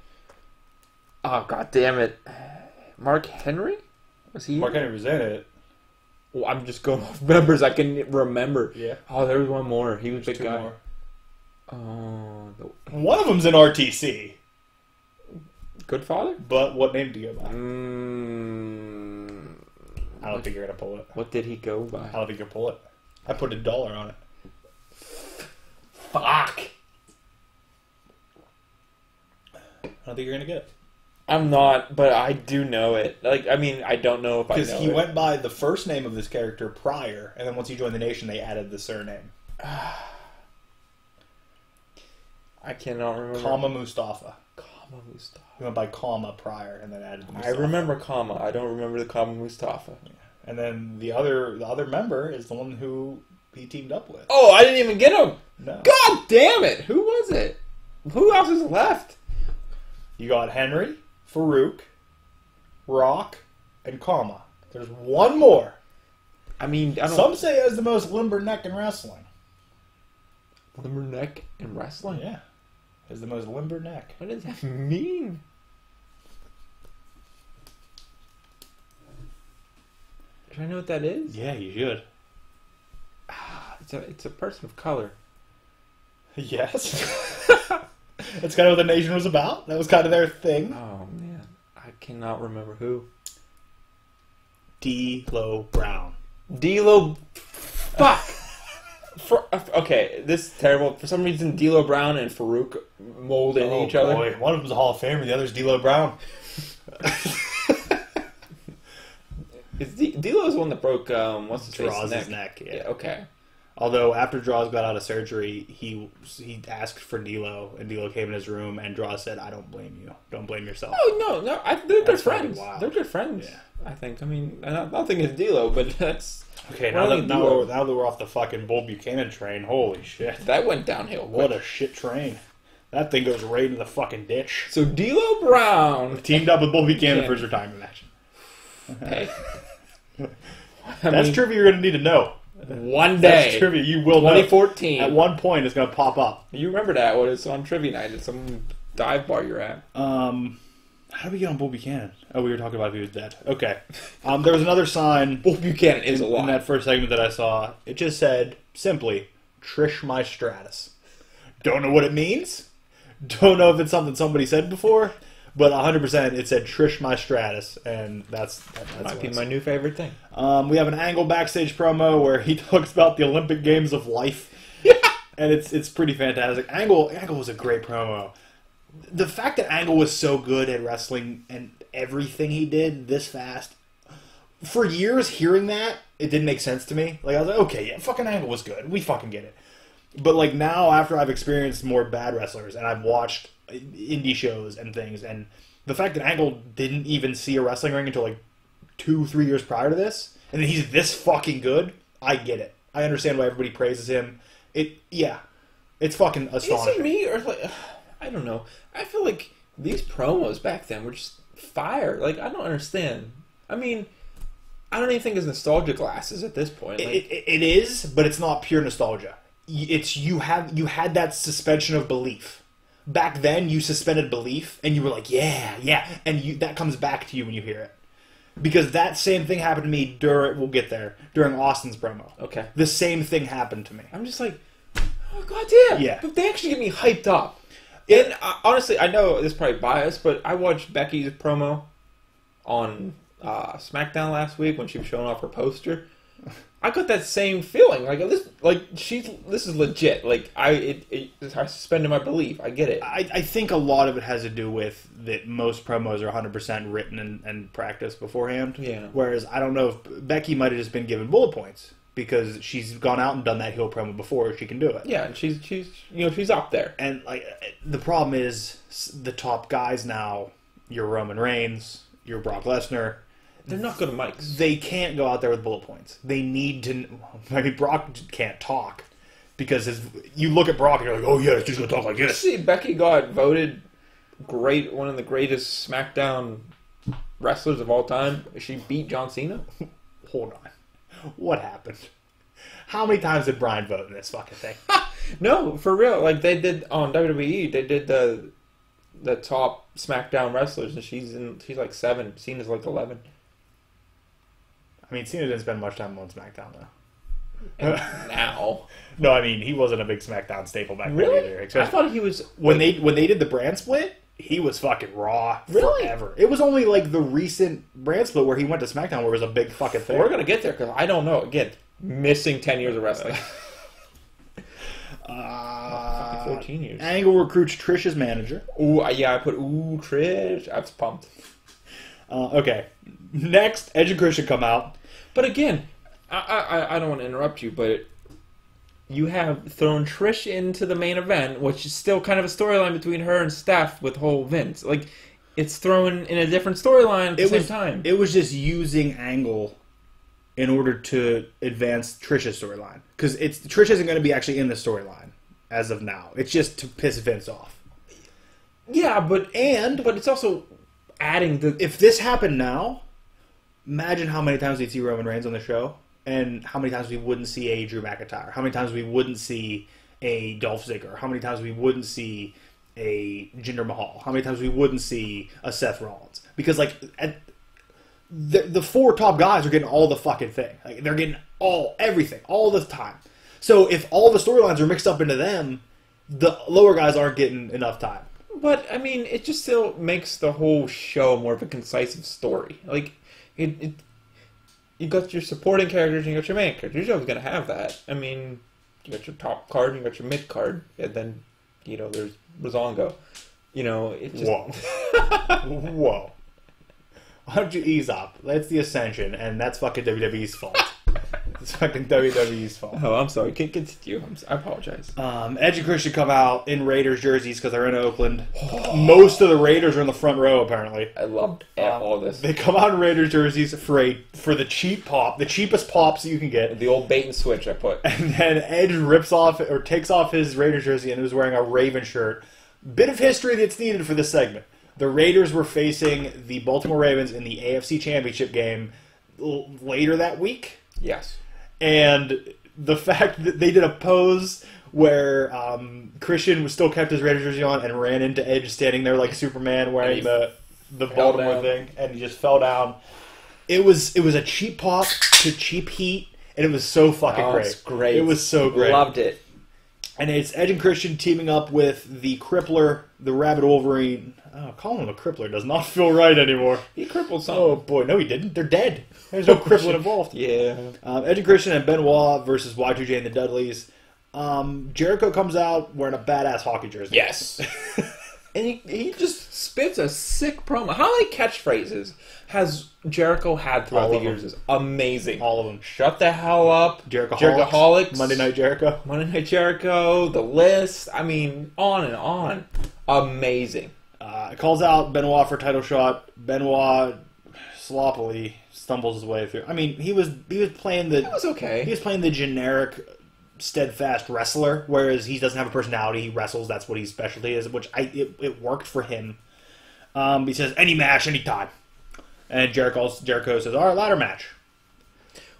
Oh god damn it! Mark Henry was he? Mark Henry was in it. Well, I'm just going off members I can remember. Yeah. Oh, there was one more. He was a big guy. more. Oh, the One of them's in RTC. Good Father. But what name do you go by? Mm, I don't think you're gonna pull it. what did he go by? I don't think you'll pull it. I put a dollar on it. Fuck. I don't think you're gonna get it I'm not, but I do know it. Like, I mean, I don't know if I because he it. went by the first name of this character prior, and then once he joined the nation, they added the surname. I cannot remember. Kama Mustafa. Kama Mustafa. He went by Kama prior, and then added. The I remember Kama. I don't remember the Kama Mustafa. And then the other the other member is the one who he teamed up with. Oh, I didn't even get him. No, God damn it! Who was it? Who else is left? you got Henry, Faarooq, Rock, and Kama. There's one more. I mean, I don't. Some say has the most limber neck in wrestling. limber neck in wrestling. Yeah, has the most limber neck. What does that mean? Do I know what that is? Yeah, you should. Ah, it's a it's a person of color. Yes. That's kind of what the nation was about. That was kind of their thing. Oh man, I cannot remember who. D'Lo Brown. D'Lo, fuck. For, okay, this is terrible. For some reason, D'Lo Brown and Faarooq mold into each other. Oh, boy. One of them's a Hall of Famer, the other's D'Lo Brown. Is D- D'Lo's the one that broke um, what's his face Droz neck? his neck. Yeah. Yeah. Okay. Although after Droz got out of surgery, he he asked for D'Lo, and D'Lo came in his room, and Droz said, "I don't blame you. Don't blame yourself." Oh no, no, I, they're good friends. They're good friends. Yeah. I think. I mean, I don't, I don't think it's D'Lo, but that's Okay, now that, now, we're, now that we're off the fucking Bull Buchanan train, holy shit! that went downhill. What quick. a shit train! That thing goes right into the fucking ditch. So D'Lo Brown. Teamed up with Bull Buchanan Yeah. for his retirement match. Hey. That's mean, trivia you're gonna need to know. One That's day, trivia you will know. 2014. At one point, it's gonna pop up. You remember that when it's on trivia night at some dive bar you're at. Um, How do we get on Bull Buchanan? Oh, we were talking about if he was dead. Okay. Um, there was another sign Bull Buchanan is in, a lot. in that first segment that I saw. It just said simply Trish My Stratus. Don't know what it means. Don't know if it's something somebody said before, but 100% it said Trish My Stratus, and that's that, that's Might be my new favorite thing. Um, we have an angle backstage promo where he talks about the Olympic Games of life, and it's it's pretty fantastic. Angle Angle was a great promo. The fact that Angle was so good at wrestling and everything he did this fast, for years hearing that it didn't make sense to me. Like I was like, okay, yeah, fucking Angle was good. We fucking get it. But like now, after I've experienced more bad wrestlers and I've watched indie shows and things, and the fact that Angle didn't even see a wrestling ring until like two, three years prior to this, and then he's this fucking good, I get it. I understand why everybody praises him. It, yeah, it's fucking Is astonishing. it me or like I don't know. I feel like these promos back then were just fire. Like I don't understand. I mean, I don't even think it's nostalgia glasses at this point. Like, It, it, it is, but it's not pure nostalgia. It's you have you had that suspension of belief. Back then, you suspended belief, and you were like, "Yeah, yeah," and you that comes back to you when you hear it. Because that same thing happened to me during we'll get there during Austin's promo. okay, The same thing happened to me. I'm just like, oh goddamn. Yeah. but they actually get me hyped up. And uh, honestly, I know this is probably biased, but I watched Becky's promo on uh, SmackDown last week when she was showing off her poster. I got that same feeling. Like this, like she's this is legit. Like I, it, it, I suspended my belief. I get it. I, I think a lot of it has to do with that most promos are 100% written and, and practiced beforehand. Yeah. Whereas I don't know if Becky might have just been given bullet points because she's gone out and done that heel promo before. She can do it. Yeah, and she's she's you know she's up there. And like the problem is the top guys now. Your Roman Reigns, your Brock Lesnar. They're not good at mics. They can't go out there with bullet points. They need to. I mean, Brock can't talk because his. You look at Brock and you're like, oh yeah, she's gonna talk like this. See, Becky got voted great, one of the greatest SmackDown wrestlers of all time. She beat John Cena. Hold on. What happened? How many times did Brian vote in this fucking thing? No, for real. Like they did on WWE, they did the the top SmackDown wrestlers, and she's in. She's like seven. Cena's like eleven. I mean, Cena didn't spend much time on SmackDown though. Now, No, I mean he wasn't a big SmackDown staple back then really, either. I thought he was. when they when they did the brand split, he was fucking raw Really? forever. It was only like the recent brand split where he went to SmackDown where it was a big fucking thing. We're gonna get there because I don't know. Again, missing ten years of wrestling. uh, Fourteen years. Angle recruits Trish's manager. Ooh, yeah, I put ooh Trish. I was pumped. Uh, okay, next Edge and Christian come out. But again, I, I, I don't want to interrupt you, but you have thrown Trish into the main event, which is still kind of a storyline between her and Steph with whole Vince. Like, it's thrown in a different storyline at the It same was time. It was just using Angle in order to advance Trish's storyline because it's Trish isn't going to be actually in the storyline as of now. It's just to piss Vince off. yeah, but And but it's also adding the. if this happened now, imagine how many times we'd see Roman Reigns on the show, and how many times we wouldn't see a Drew McIntyre, how many times we wouldn't see a Dolph Ziggler, how many times we wouldn't see a Jinder Mahal, how many times we wouldn't see a Seth Rollins, because like at, the the four top guys are getting all the fucking thing, like they're getting all everything all the time. So if all the storylines are mixed up into them, the lower guys aren't getting enough time. But I mean, it just still makes the whole show more of a concise story. Like, it, it you got your supporting characters and you got your main characters. You're always gonna have that. I mean, you got your top card, and you got your mid card, and then you know there's Razongo. You know, it just Whoa. Whoa. Why don't you ease up? That's the Ascension, and that's fucking WWE's fault. it's fucking WWE's fault. Oh, I'm sorry. Can continue. I'm, si apologize. Um, Edge and Christian come out in Raiders jerseys because they're in Oakland. Most of the Raiders are in the front row, apparently. I loved Um, all this. They come out in Raiders jerseys for a, for the cheap pop, the cheapest pops you can get. The old bait and switch I put. And then Edge rips off or takes off his Raiders jersey and was wearing a Raven shirt. Bit of history that's needed for this segment. The Raiders were facing the Baltimore Ravens in the AFC Championship game l- later that week, Yes. And the fact that they did a pose where um, Christian was still kept his Raiders jersey on and ran into Edge standing there like Superman wearing the the Baltimore down. thing, and he just fell down. It was it was a cheap pop to cheap heat, and it was so fucking Oh, great. great. It was so great. Loved it. And it's Edge and Christian teaming up with the Crippler, the Rabid Wolverine. Oh, calling him a Crippler does not feel right anymore. He crippled some. Oh boy, no, he didn't. They're dead. There's no crippling involved. Yeah. Um, Edge and Christian and Benoit versus Y2J and the Dudleys. Um, Jericho comes out wearing a badass hockey jersey. Yes. and he, he just spits a sick promo. How many catchphrases has Jericho had throughout All the of years? Is amazing. All of them. Shut the hell up. Jericho Jerichoholics. Monday Night Jericho. Monday Night Jericho. The list. I mean, on and on. Amazing. Uh, calls out Benoit for title shot. Benoit sloppily stumbles his way through. I mean, he was he was playing the It was okay. he was playing the generic steadfast wrestler, whereas he doesn't have a personality. He wrestles. That's what his specialty is, which I it, it worked for him. Um, he says any match, anytime. And Jericho Jericho says, "All right, ladder match."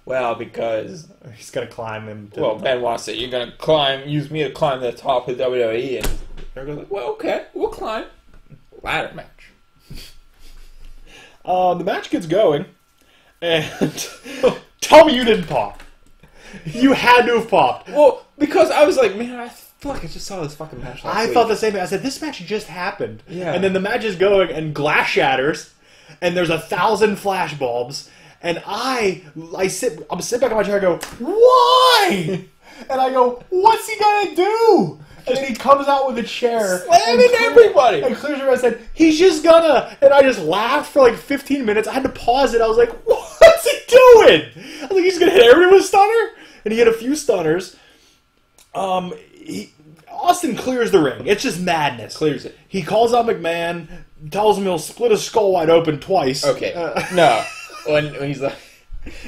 Well, because He's gonna climb him. To well, Ben wants it. You're gonna climb. Use me to climb the top of WWE, and Jericho's like, "Well, okay, we'll climb." Ladder match. Uh, the match gets going, and tell me you didn't pop. You had to have popped. Well, because I was like, man, I feel like I just saw this fucking match last I week. thought the same thing. I said, this match just happened. Yeah. And then the match is going, and glass shatters, and there's a thousand flash bulbs, and I, I sit, I'm sitting back on my chair, and go, why? And I go, what's he gonna do? And then he comes out with a chair, Slamming everybody. And clears your I said, he's just gonna. And I just laughed for like 15 minutes. I had to pause it. I was like, what's he doing? I think he's gonna hit everyone with a stunner, and he had a few stunners. Um, he, Austin clears the ring. It's just madness. Clears it. He calls out McMahon, tells him he'll split his skull wide open twice. Okay. Uh, no. When, when he's like,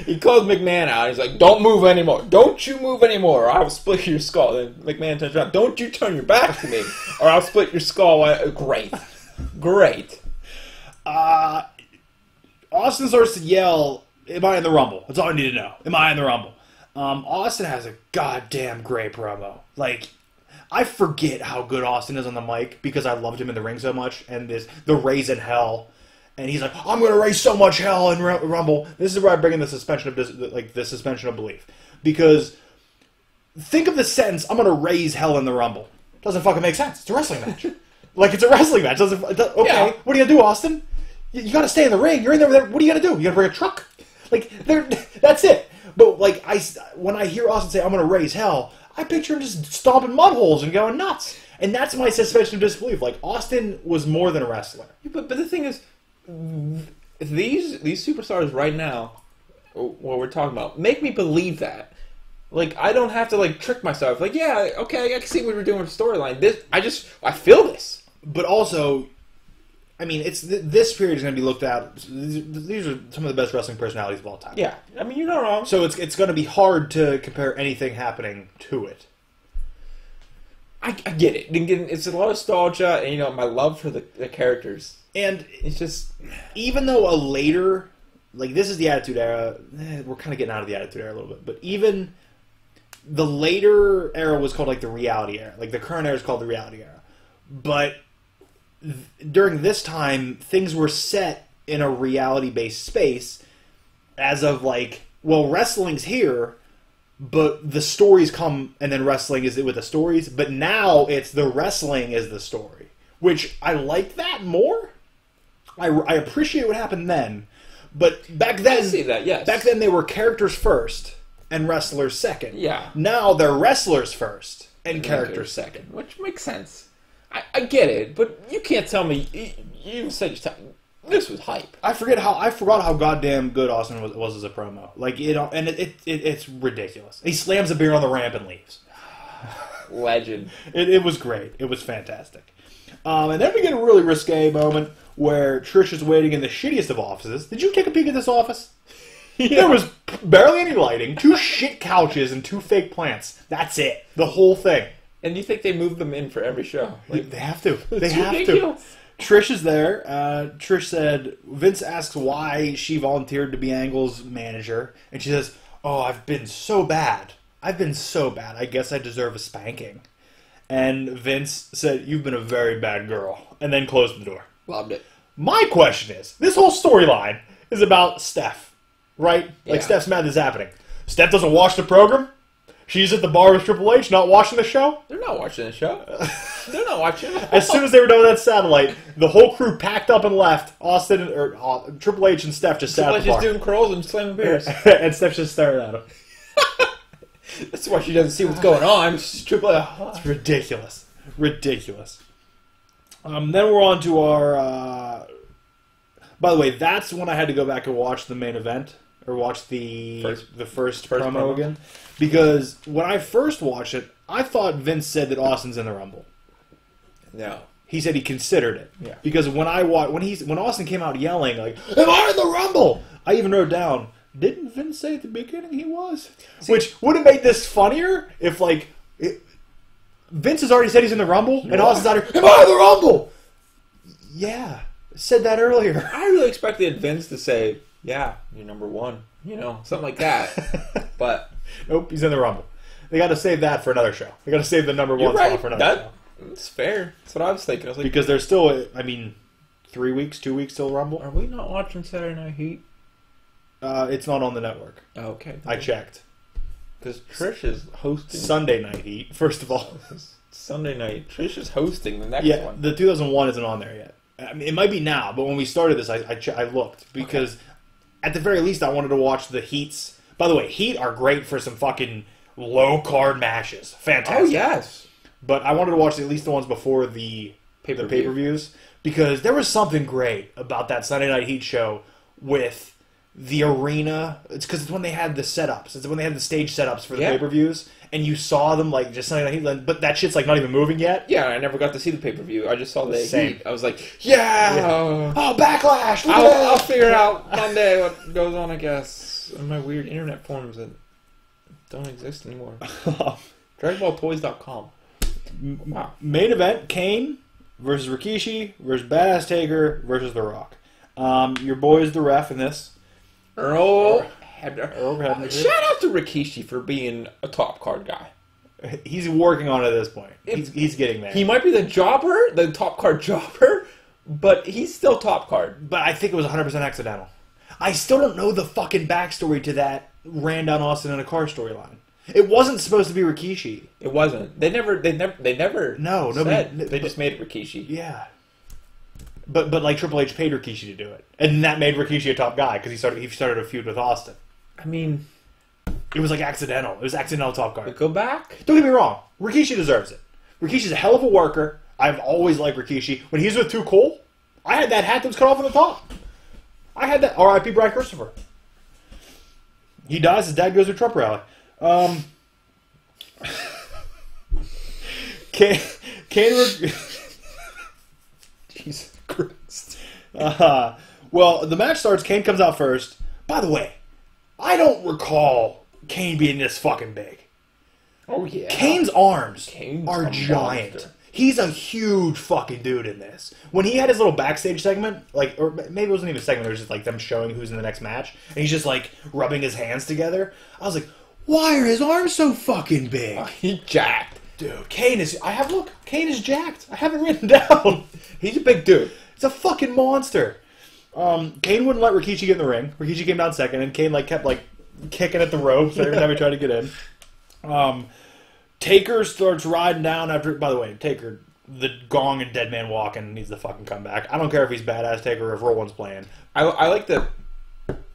he calls McMahon out. He's like, "Don't move anymore. Don't you move anymore, or I will split your skull." Then McMahon turns around. Don't you turn your back to me, or I'll split your skull. Uh, Great, great. uh, Austin starts to yell, "Am I in the Rumble?" That's all I need to know. Am I in the Rumble? Um, Austin has a goddamn great promo. Like, I forget how good Austin is on the mic because I loved him in the ring so much, and this the raise in hell. And he's like, "I'm going to raise so much hell in Ru- Rumble." This is where I bring in the suspension of like the suspension of belief because think of the sentence, "I'm going to raise hell in the Rumble." Doesn't fucking make sense. It's a wrestling match. like it's a wrestling match. Doesn't okay? Yeah. What are you gonna do, Austin? You, you got to stay in the ring. You're in there. What are you gonna do? You got to bring a truck? Like there, that's it. But like I, when I hear Austin say, "I'm gonna raise hell," I picture him just stomping mud holes and going nuts. And that's my suspension of disbelief. Like Austin was more than a wrestler. But but the thing is, these these superstars right now, what we're talking about, make me believe that. Like I don't have to like trick myself. Like yeah, okay, I can see what we're doing with storyline. This I just I feel this. But also, I mean, it's th- this period is going to be looked at. These these are some of the best wrestling personalities of all time. Yeah, I mean you're not wrong. So it's it's going to be hard to compare anything happening to it. I, I get it. It's a lot of nostalgia, and you know my love for the, the characters. And It's just even though a later, like this is the Attitude Era, eh, we're kind of getting out of the Attitude Era a little bit, but even the later era was called like the Reality Era. Like the current era is called the Reality Era. But th- during this time, things were set in a reality based space as of like, well, wrestling's here. But the stories come, and then wrestling is it with the stories. But now it's the wrestling is the story, which I like that more. I, I appreciate what happened then, but back then, I see that. Yes, back then they were characters first and wrestlers second. Yeah. Now they're wrestlers first and characters second, which makes sense. I, I get it, but you can't tell me. You, said this was hype. I forget how I forgot how goddamn good Austin was, was as a promo. Like you know, and it, it, it it's ridiculous. He slams a beer on the ramp and leaves. Legend. It, it was great. It was fantastic. Um, and then we get a really risque moment where Trish is waiting in the shittiest of offices. Did you take a peek at this office? There was barely any lighting, two shit couches, and two fake plants. That's it. The whole thing. And you think they move them in for every show? Like, They have to. They it's have to. Trish is there. Uh, Trish said Vince asks why she volunteered to be Angle's manager, and she says, "Oh, I've been so bad. I've been so bad. I guess I deserve a spanking." And Vince said, "You've been a very bad girl," and then closed the door. Loved it. My question is, this whole storyline is about Steph, right? Like Yeah. Steph's mad this is happening. Steph doesn't watch the program. She's at the bar with Triple H, not watching the show. They're not watching the show. They're not watching. As soon as they were done with that satellite, the whole crew packed up and left. Austin or uh, Triple H and Steph just sat the she's bar. doing curls and slamming beers. and Steph's just staring at him. That's why she doesn't see what's going on. She's triple. It's ridiculous. Ridiculous. Um, then we're on to our. Uh... By the way, that's when I had to go back and watch the main event or watch the First- the first, first promo, promo. again because when I first watched it, I thought Vince said that Austin's in the Rumble. No. He said he considered it. Yeah. Because when I wa- when he's when Austin came out yelling like, "Am I in the Rumble?" I even wrote down, "Didn't Vince say at the beginning he was?" Which would have made this funnier if like it, Vince has already said he's in the Rumble, and Austin's out here, "Am I in the Rumble?" Yeah, said that earlier. I really expected Vince to say, "Yeah, you're number one," you know, something like that. but nope, he's in the Rumble. They got to save that for another show. They got to save the number you're one right. spot for another show That, that's fair. That's what I was thinking. I was like, because there's still, I mean, three weeks, two weeks till Rumble. "Are we not watching Saturday Night Heat?" Uh, it's not on the network. Okay, I checked. because Trish is hosting Sunday night heat, first of all. Sunday night. Trish is hosting the next Yeah, one. the 2001 isn't on there yet. I mean, it might be now, but when we started this, I I, ch- I looked because at the very least, I wanted to watch the heats. By the way, heat are great for some fucking low card matches. Fantastic. Oh yes, But I wanted to watch at least the ones before the the Pay-per-view. pay per views because there was something great about that Sunday Night Heat show with the arena. It's because it's when they had the setups. It's when they had the stage setups for the Yeah. pay per views, and you saw them like just Sunday Night Heat, but that shit's like not even moving yet. yeah. I never got to see the pay per view. I just saw the Same. Heat. I was like, "Yeah, Yeah. Oh, backlash! I'll! I'll figure out Monday what goes on." I guess in my weird internet forums that don't exist anymore. DragonBallToys.com. Wow. Main event: Kane versus Rikishi versus Badass Taker versus The Rock. Um, your boy is the ref in this. Earl Hebner. Earl Hebner. Shout out to Rikishi for being a top card guy. He's working on it at this point. He's, he's getting there. He might be the jobber, the top card jobber, but he's still top card. but I think it was 100% accidental. I still don't know the fucking backstory to that ran down Austin in a car storyline. It wasn't supposed to be Rikishi. It wasn't. They never. They never. They never. No, said. nobody- They just made it Rikishi. Yeah. But but like Triple H paid Rikishi to do it, and that made Rikishi a top guy because he started he started a feud with Austin. I mean, It was like accidental. It was accidental top guard. go back. Don't get me wrong. Rikishi deserves it. Rikishi's a hell of a worker. I've always liked Rikishi. When he's with Too Cool, I had that hat that was cut off on the top. I had that. R.I.P. Brian Christopher. He dies. His dad goes to a Trump rally. Um, Kane, Kane, Jesus Christ. uh, well, the match starts. Kane comes out first. By the way, I don't recall Kane being this fucking big. Oh yeah. Kane's arms Kane's are giant. monster. He's a huge fucking dude in this. When he had his little backstage segment, like, or maybe it wasn't even a segment, it was just like them showing who's in the next match, and he's just like rubbing his hands together. I was like, why are his arms so fucking big? He jacked. Dude, Kane is. I have, look, Kane is jacked. I have it written down. He's a big dude. It's a fucking monster. Um, Kane wouldn't let Rikishi get in the ring. Rikishi came down second, and Kane like kept like kicking at the ropes every time he tried to get in. Um, Taker starts riding down after. By the way, Taker, the gong and dead man walking needs to fucking come back. I don't care if he's badass Taker or if Rowan's playing. I, I like the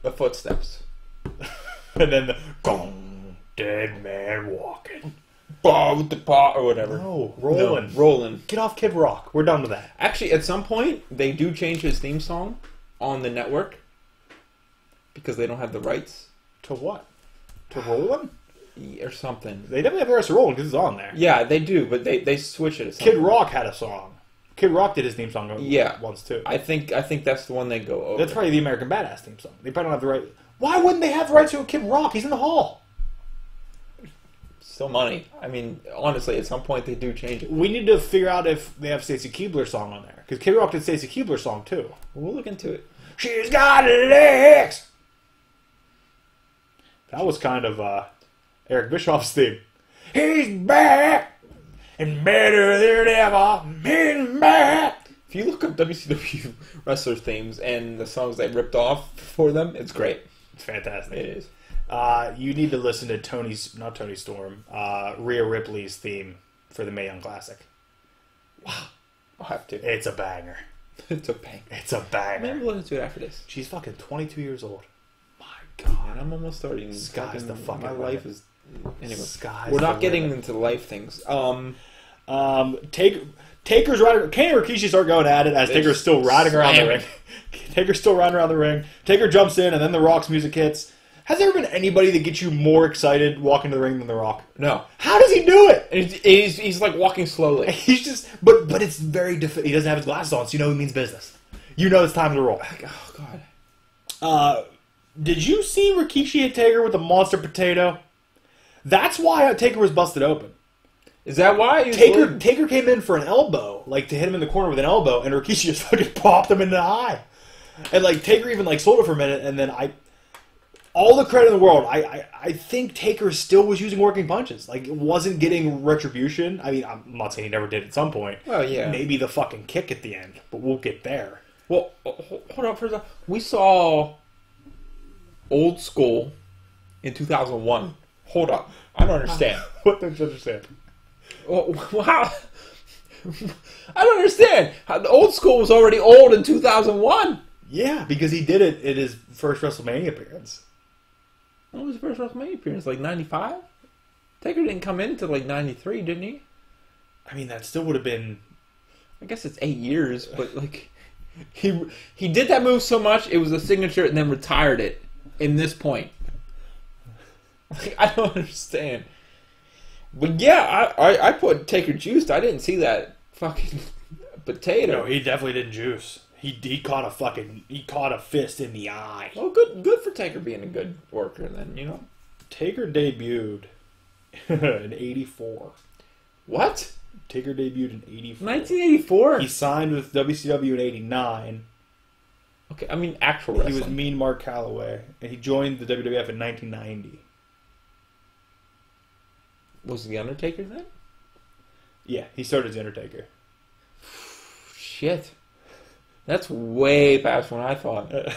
the footsteps. And then the gong, dead man walking. Bah with the paw or whatever. No, rolling. No, rolling. Get off Kid Rock. We're done with that. Actually, at some point, they do change his theme song on the network because they don't have the rights To what? To rolling? Or something. They definitely have the rest of rolling because it's on there. Yeah, they do, but they they switch it. At some Kid point. Rock had a song. Kid Rock did his theme song Yeah. once too. I think I think that's the one they go over. That's probably the American Badass theme song. They probably don't have the right. Why wouldn't they have the rights to a Kid Rock? He's in the hall. Still money. I mean, honestly, at some point they do change it. We need to figure out if they have Stacy Keibler's song on there because Kid Rock did Stacy Keibler's song too. We'll look into it. She's got legs. That was kind of uh, Eric Bischoff's theme. He's back and better than ever. He's back. If you look up WCW wrestler themes and the songs they ripped off for them, it's great. It's fantastic. It is. Uh, you need to listen to Toni's, not Toni Storm, uh, Rhea Ripley's theme for the Mae Young Classic. Wow. I'll have to. It's a banger. It's a banger. It's a banger. Maybe we'll listen to it after this. She's fucking 22 years old. My God. And I'm almost starting. Sky's the fucking My life is. Anyway, Sky's we're the not getting limit. into life things. Um, Um, take Taker's riding. Kane and Rikishi start going at it as Taker's still riding around the ring. Taker's still riding around the ring. Taker jumps in, and then the Rock's music hits. Has there been anybody that gets you more excited walking to the ring than the Rock? no, How does he do it? He's, he's he's like walking slowly. He's just, but but it's very. Defi- he doesn't have his glasses on, so you know he means business. You know it's time to roll. Oh god. Uh, did you see Rikishi hit Taker with a monster potato? That's why Taker was busted open. Is that why? Taker bleeding? Taker came in for an elbow, like to hit him in the corner with an elbow, and Rikishi just fucking popped him in the eye. And like Taker even like sold it for a minute, and then I, all the credit in the world, I I, I think Taker still was using working punches, like it wasn't getting retribution. I mean, I'm not saying he never did at some point. Well, yeah. maybe the fucking kick at the end, but we'll get there. Well, hold on for a second. We saw old school in 2001. Hold up. I don't understand. What don't you understand? well, how? I don't understand. How, the old school was already old in 2001. Yeah, because he did it in his first WrestleMania appearance. When was his first WrestleMania appearance? Like 95? Taker didn't come in until like 93, didn't he? I mean, that still would have been I guess it's eight years, but like he he did that move so much it was a signature and then retired it in this point. Like, I don't understand. But yeah, I, I I put Taker juiced. I didn't see that fucking potato. No, he definitely didn't juice. He, he caught a fucking he caught a fist in the eye. well, good good for Taker being a good worker. Then you know Taker debuted in '84. what? Taker debuted in '84. 1984. He signed with WCW in '89. Okay, I mean actual He was. Mean Mark Calaway, and he joined the WWF in 1990. Was the Undertaker then? Yeah, he started as Undertaker. Shit, that's way past when I thought.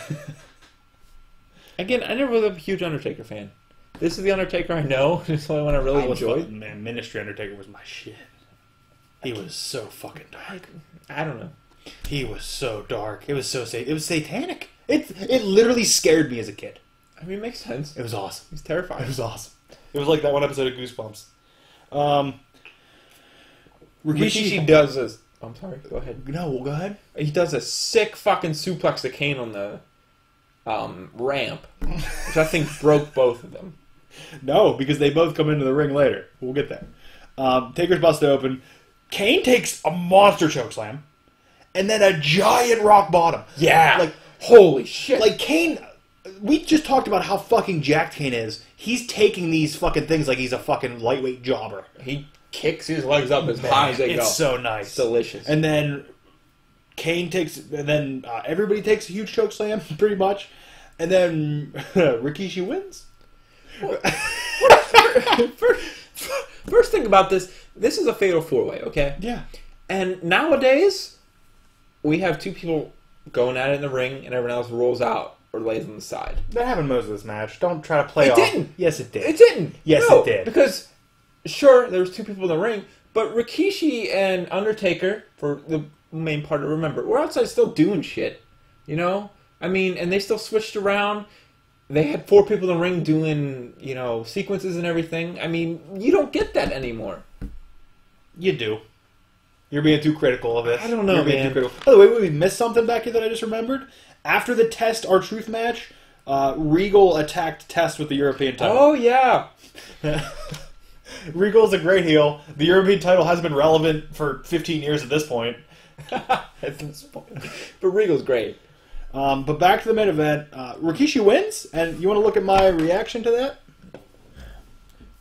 Again, I never was a huge Undertaker fan. This is the Undertaker I know. It's the only one I really I enjoyed. fucking- man, Ministry Undertaker was my shit. He was so fucking dark. I don't know. He was so dark. It was so sa- it was satanic. It it literally scared me as a kid. I mean, it makes sense. It was awesome. He's It terrifying. It was awesome. It was like that one episode of Goosebumps. Um, Rikishi Rikishi. does this. I'm sorry. Go ahead. No, well, go ahead. He does a sick fucking suplex to Kane on the um, ramp, which I think broke both of them. No, because they both come into the ring later. We'll get that. Um, Taker's busted open. Kane takes a monster choke slam, and then a giant rock bottom. Yeah. like Holy shit. like Kane. We just talked about how fucking jacked Kane is. He's taking these fucking things like he's a fucking lightweight jobber. he kicks his legs up as high as they it's go. so nice. It's delicious. And then Kane takes, and then uh, everybody takes a huge choke slam, pretty much. And then Rikishi wins. first, first thing about this, this is a fatal four way, okay? Yeah. And nowadays, we have two people going at it in the ring, and everyone else rolls out or lays on the side. That happened most of this match. Don't try to play It off. didn't. Yes, it did. It didn't. Yes, No, it did. Because sure, there was two people in the ring, but Rikishi and Undertaker, for the main part to remember, were outside still doing shit. You know, I mean, and they still switched around. They had four people in the ring doing, you know, sequences and everything. I mean, you don't get that anymore. You do. You're being too critical of this. I don't know, You're being man. too critical. By the way, we missed something back here that I just remembered. After the Test R-Truth match, uh, Regal attacked Test with the European title. Oh yeah, Regal's a great heel. The European title has been relevant for 15 years at this point. At this point. but Regal's great. Um, but back to the main event. Uh, Rikishi wins, and you want to look at my reaction to that?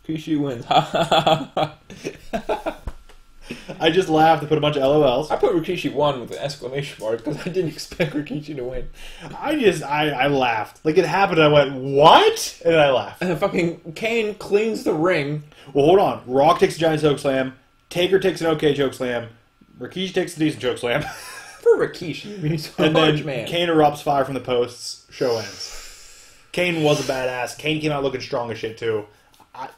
Rikishi wins. I just laughed and put a bunch of LOLs. I put Rikishi won with an exclamation mark because I didn't expect Rikishi to win. I just, I, I laughed. Like it happened, I went, what? And I laughed. And then fucking Kane cleans the ring. Well, hold on. Rock takes a giant choke slam. Taker takes an okay choke slam. Rikishi takes a decent choke slam. for Rikishi. I mean, he's a And large then man. Kane erupts fire from the posts. Show ends. Kane was a badass. Kane came out looking strong as shit too. I,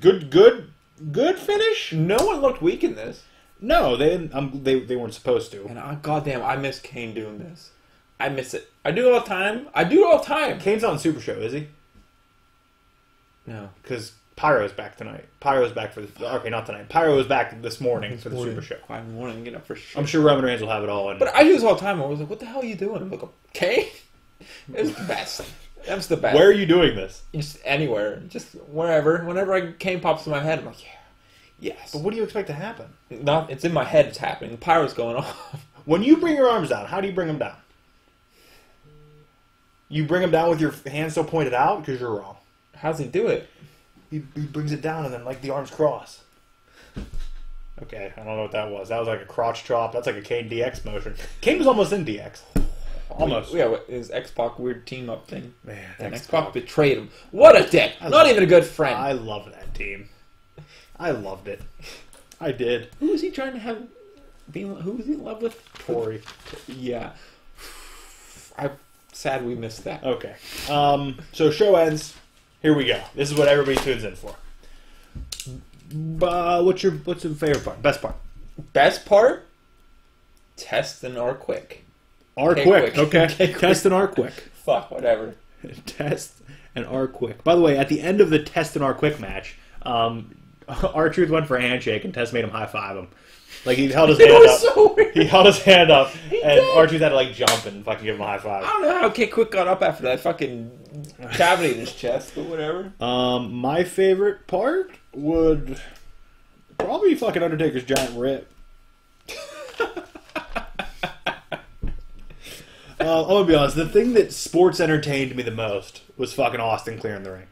good, good, good finish. no one looked weak in this. No, they didn't, um, they they weren't supposed to. And I, goddamn, I miss Kane doing this. I miss it. I do it all the time. I do it all the time. Kane's on Super Show, is he? No. Because Pyro's back tonight. Pyro's back for the okay, not tonight. Pyro is back this morning for the Super Show. In the morning, get up for sure. I'm sure Roman Reigns will have it all. And But I do this all the time. I was like, "What the hell are you doing?" I'm like, "Okay." It was the best. That was the best. where are you doing this? Just anywhere, just wherever. Whenever I Kane pops in my head, I'm like, "Yeah, yes." But what do you expect to happen? Not. It's in my head. It's happening. The pyro's going off. When you bring your arms down, how do you bring them down? You bring them down with your hands still pointed out because you're wrong. How's he do it? He, he brings it down and then like the arms cross. Okay, I don't know what that was. That was like a crotch chop. That's like a Kane DX motion. Kane was almost in DX. Almost. Yeah, what- his X-Pac weird team up thing. Man, And X-Pac betrayed him. What a dick! I Not even a good friend. I love that team. I loved it. I did. Who was he trying to have? Being, who was he in love with? Tori. Yeah. I'm sad we missed that. Okay. Um, so show ends. Here we go. This is what everybody tunes in for. Uh, what's your what's your favorite part? Best part? Best part? Test and or quick. R quick. Okay. Okay, quick. Test and R quick. Fuck, whatever. test and R quick. By the way, at the end of the test and R quick match, um, R-Truth went for a handshake and Test made him high five him. Like he held his It hand was up. so weird. He held his hand up, He and. R-Truth had to like jump and fucking give him a high five. I don't know how K-Kwik got up after that fucking cavity in his chest, but whatever. Um, my favorite part would probably fucking Undertaker's giant rip. I'm gonna be honest. The thing that sports entertained me the most was fucking Austin clearing the ring.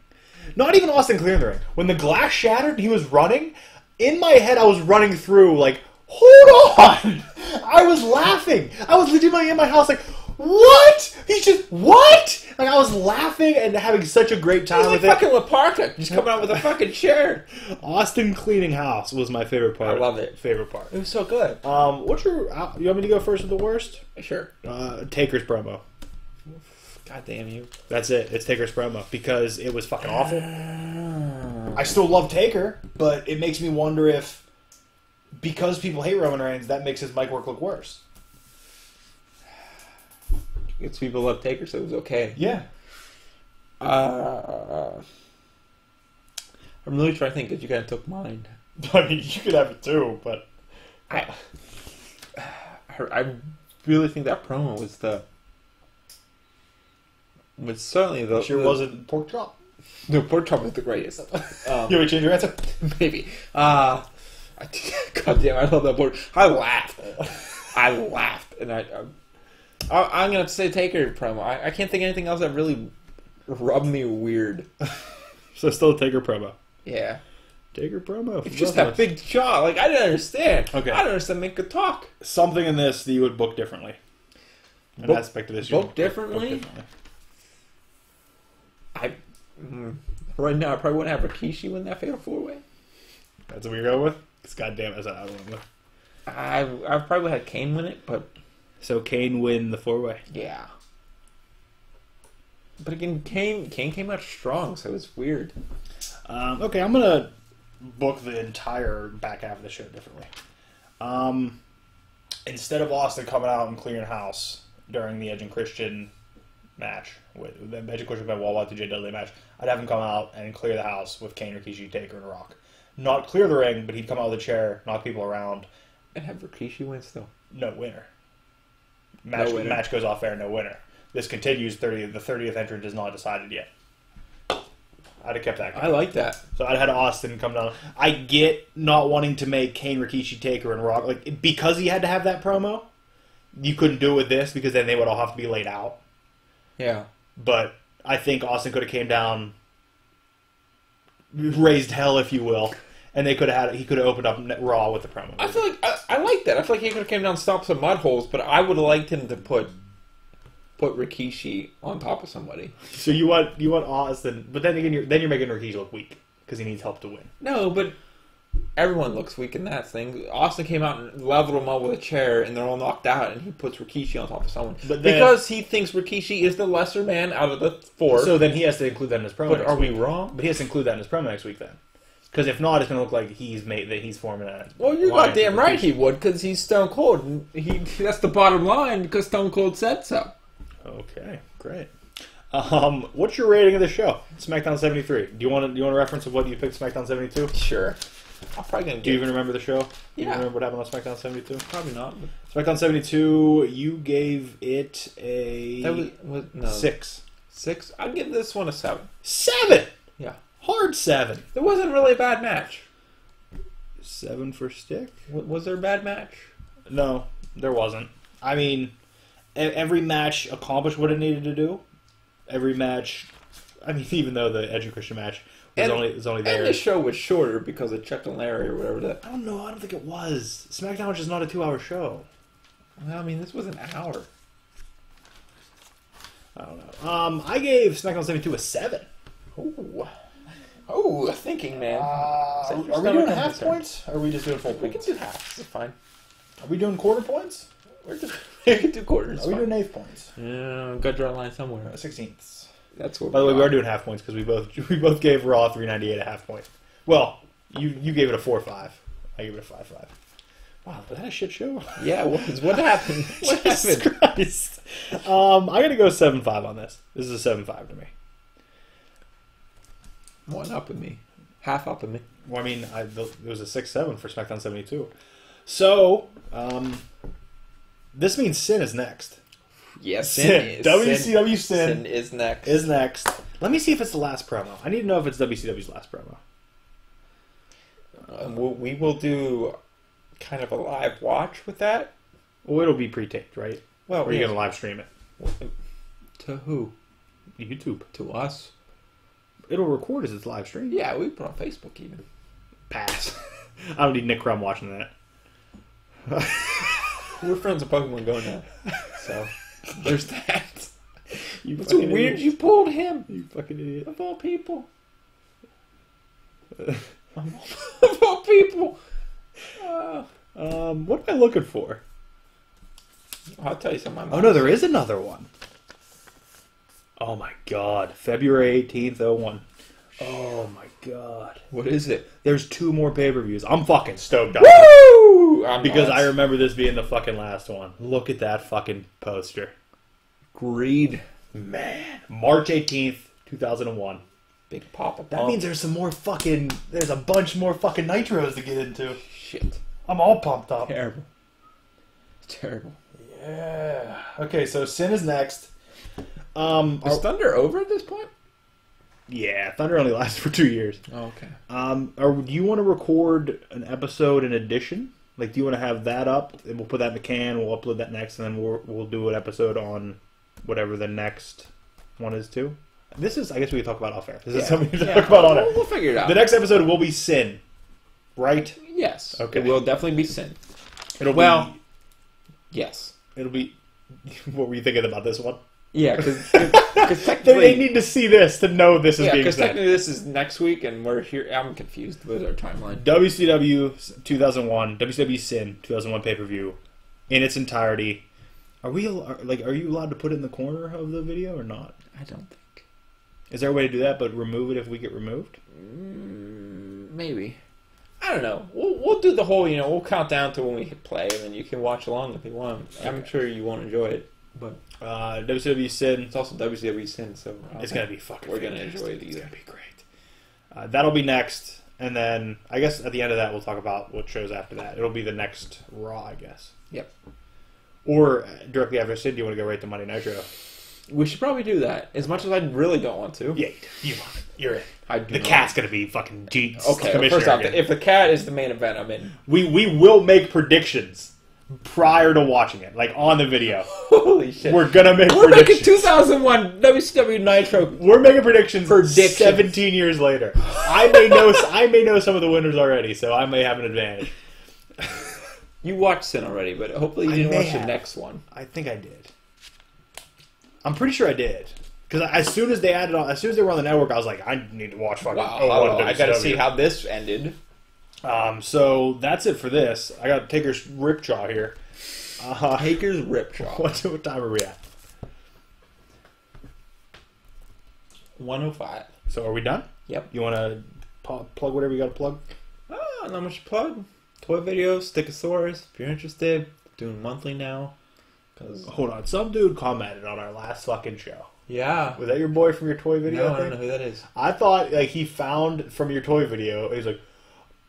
Not even Austin clearing the ring. When the glass shattered, he was running. In my head, I was running through like, hold on. I was laughing. I was legitimately in my house like, what? He's just what? Like I was laughing and having such a great time like with it. fucking La Parka, just coming out with a fucking chair. Austin cleaning house was my favorite part. I love it. Favorite part. It was so good. Um, what's your? Uh, you want me to go first with the worst? Sure. Uh, Taker's promo. God damn you. That's it. It's Taker's promo because it was fucking awful. I still love Taker, but it makes me wonder if because people hate Roman Reigns, that makes his mic work look worse. It's people love Taker, so it was okay. Yeah. Uh, I'm really trying to think because you kind of took mine. I mean, you could have it too, but I, I really think that promo was the was certainly the sure the, wasn't pork chop. No, pork chop was the greatest. Um, You want to change your answer? maybe. Uh, I, God damn, I love that pork. I laughed. I laughed, and I, I I'm gonna say Taker promo. I, I can't think of anything else that really rubbed me weird. So still Taker promo. Yeah, Taker promo. it's just that big jaw. Like I didn't understand. Okay. I don't understand. They could talk. something in this that you would book differently. An Book- aspect of this you book would differently? I mm, right now I probably wouldn't have Rikishi win that fatal four way. That's what you're going with. Because goddamn, that's what I went with. I I probably had Kane win it, but So Kane win the four way. yeah. But again, Kane Kane came out strong, so it's weird. Um, okay, I'm gonna book the entire back half of the show differently. Um, instead of Austin coming out and clearing house during the Edge and Christian match, with the Edge and Christian Ben Wall to J Dudley match, I'd have him come out and clear the house with Kane, Rikishi, Taker, and Rock. Not clear the ring, but he'd come out of the chair, knock people around. And have Rikishi win still. No winner. Match No match goes off air, no winner. This continues. Thirty. The thirtieth entrant is not decided yet. I'd have kept that. I like that. So I'd had Austin come down. I get not wanting to make Kane, Rikishi, Taker, and Rock like because he had to have that promo. You couldn't do it with this because then they would all have to be laid out. Yeah. But I think Austin could have came down, raised hell, if you will, and they could have had. He could have opened up Raw with the promo. I feel like I, I like that. I feel like he could have came down and stopped some mud holes, but I would have liked him to put put Rikishi on top of somebody. so you want you want Austin, but then again, you're, then you're making Rikishi look weak because he needs help to win. No, but everyone looks weak in that thing. Austin came out and leveled him up with a chair, and they're all knocked out, and he puts Rikishi on top of someone But then- because he thinks Rikishi is the lesser man out of the four. So then he has to include that in his promo. but are we week. wrong? But he has to include that in his promo next week then. Because if not, it's going to look like he's made that he's forming a. Well, you got damn right he would because he's Stone Cold. And he that's the bottom line because Stone Cold said so. Okay, great. Um, what's your rating of the show? SmackDown 73. Do you want to do you want a reference of what you picked SmackDown 72? Sure, I'm probably gonna Do you even remember the show? Do you Yeah. remember what happened on SmackDown 72? probably not. SmackDown 72, you gave it a that was, was no six. Six. I'd give this one a seven. Seven! Yeah, Hard seven. it wasn't really a bad match. Seven for stick? W- Was there a bad match? No, there wasn't. I mean, e- every match accomplished what it needed to do. Every match, I mean, even though the Edge and Christian match was And- only was only there. And the show was shorter because of Chuck and Larry or whatever that. I don't know. I don't think it was. SmackDown was just not a two-hour show. I mean, this was an hour. I don't know. Um, I gave SmackDown 72 a seven. Ooh. Oh, thinking man. Uh, So are we doing half points? Or are we just doing full points? we can do half. It's fine. Are we doing quarter points? We're do- we can do quarters. Are we doing eighth points? Yeah, got to draw a line somewhere. Sixteenths. That's what. By the way, we are. doing half points because we both we both gave Raw 398 a half point. Well, you you gave it a four five. I gave it a five five. Wow, was that a shit show? Yeah, what, was- what happened? What Jesus happened? Christ. Um, I gotta go seven five on this. This is a seven five to me. One up in me, half up in me. Well, I mean, I, the, it was a six seven for SmackDown seventy two. So, um, this means Sin is next. Yes, Sin. is. WCW Sin, Sin is next. is next. Let me see if it's the last promo. I need to know if it's WCW's last promo. Um, we'll, we will do kind of a live watch with that. Well, it'll be pre-taped, right? Well, Or are you yes. gonna live stream it? to who? YouTube. To us? It'll record as it's live stream. Yeah, we put on Facebook even. Pass. I don't need Nick Crumb watching that. We're friends of Pokemon Go now, so there's that. You fucking weird idiot. you pulled him You fucking idiot. of all people. of all people. Uh, Um, what am I looking for? I'll tell you something. Oh no, there is another one. Oh my god, February eighteenth, oh one. Oh my god, What is it? there's two more pay per views. I'm fucking stoked on Woo! I'm because not. I remember this being the fucking last one. Look at that fucking poster, greed. man. March eighteenth, two thousand and one. Big Papa. That means there's some more fucking. There's a bunch more fucking nitros to get into. shit. I'm all pumped up. Terrible. Terrible. Yeah. Okay, so Sin is next. Um. Is are- Thunder over at this point? yeah, Thunder only lasts for two years. Oh, okay. Um, or do you want to record an episode in addition? Like, do you want to have that up? And we'll put that in the can. We'll upload that next, and then we'll we'll do an episode on whatever the next one is too. This is, I guess, we can talk about off air. This is something to Yeah, talk about on we'll, air. we'll figure it out. The next episode will be Sin, right? yes. Okay. It will definitely be sin. It'll Well- be, Yes. it'll be. What were you thinking about this one? Yeah, because They, technically, they need to see this to know this is yeah, being because technically this is next week, and we're here. I'm confused with our timeline. WCW 2001, WCW Sin 2001 pay per view in its entirety. Are we are, like? Are you allowed to put it in the corner of the video or not? I don't think. Is there a way to do that, but remove it if we get removed? Mm, maybe. I don't know. We'll we'll do the whole. You know, we'll count down to when we hit play, and then you can watch along if you want. I'm sure you won't enjoy it, but Uh, WCW Sin. it's also WWE sin, so uh, It's gonna be fucking. We're gonna enjoy it It's gonna be great. Uh, that'll be next, and then I guess at the end of that we'll talk about what shows after that. It'll be the next Raw, I guess. Yep. Or uh, directly after Sin, do you want to go right to Monday Nitro? We should probably do that. As much as I really don't want to. Yeah, you want it. You're in. I do The cat's gonna be fucking G- Okay, first off, again. if the cat is the main event, I'm in. we we will make predictions prior to watching it, like on the video. Holy shit. We're gonna make We're making 2001 WCW Nitro. We're making predictions. Predictions. Seventeen years later, I may know. I may know some of the winners already, so I may have an advantage. You watched Sin already, but hopefully you didn't watch have. the next one. I think I did. I'm pretty sure I did. Because as soon as they added on, as soon as they were on the network, I was like, I need to watch fucking. Wow, 01 I gotta see how this ended. Um, so that's it for this. I got Taker's rip jaw here. Uh, Taker's rip jaw. what, what time are we at? 105. So are we done? Yep. You want to plug whatever you got to plug? Oh, not much to plug. Toy videos, Stickasaurus. If you're interested, doing monthly now. Cause Hold on. Some dude commented on our last fucking show. yeah, Was that your boy from your toy video? no, I thing? don't know who that is. I thought like he found from your toy video. He's like,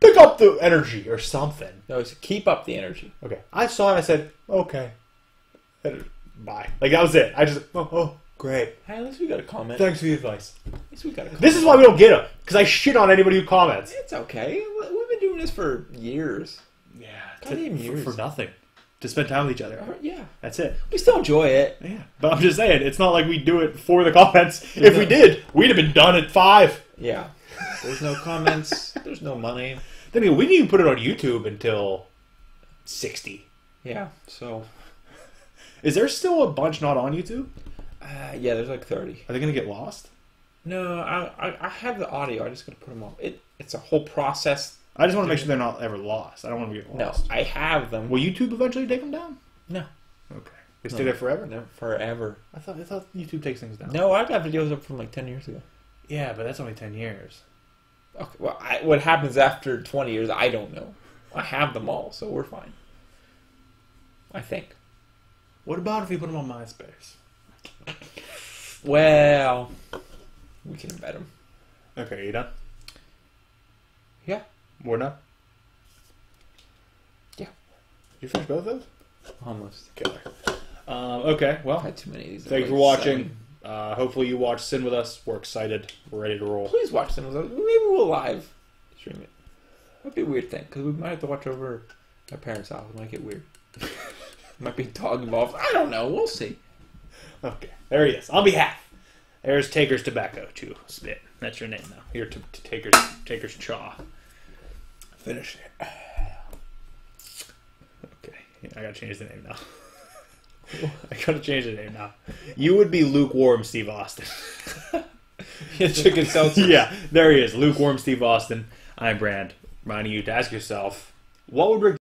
pick up the energy or something. No, it's keep up the energy. Okay. I saw it. I said, okay. And Bye. Like that was it. I just oh, oh great. Hey, at least we got a comment. Thanks for the advice. At least we got a comment. This is why we don't get them because I shit on anybody who comments. It's okay. We- We've been doing this for years. Yeah, Goddamn for, years. for nothing. To spend time with each other. Uh, yeah, That's it. we still enjoy it. Yeah, but I'm just saying, it's not like we do it for the comments. If we did, we'd have been done at five. Yeah. There's no comments. There's no money. Then we didn't even put it on YouTube until sixty. Yeah. So, Is there still a bunch not on YouTube? uh, yeah, there's like 30. Are they gonna get lost? No, I, I I have the audio. I just gotta put them up. It it's a whole process. I just want to make sure they're not ever lost. I don't want to get No, lost. I have them. Will YouTube eventually take them down? No, Okay, they stay there forever. no, forever. I thought I thought YouTube takes things down. No, I've got videos up from like 10 years ago. Yeah, but that's only ten years. Okay, well, I, what happens after 20 years, I don't know. I have them all, so we're fine. I think. What about if we put them on MySpace? Well, we can embed them. Okay, you done? Yeah. We're done. Yeah. You finish both of those? Almost. Killer. Um, okay, I well, had too many of these. thank you for watching. seven. Uh, hopefully you watch Sin with us. We're excited. We're ready to roll. Please watch them. Maybe we'll live stream it. That'd be a weird thing because we might have to watch over our parents' house. It might get weird. might be dog involved. I don't know. We'll see. Okay, there he is. On behalf. There's Taker's Tobacco Chew Spit. That's your name now. Here to, to Taker's Taker's Chaw. Finish it. Okay, yeah, I gotta change the name now. I gotta change the name now. You would be lukewarm Steve Austin. Chicken seltzer. yeah, there he is. Lukewarm Steve Austin. I'm Brand. Reminding you to ask yourself, what would Rick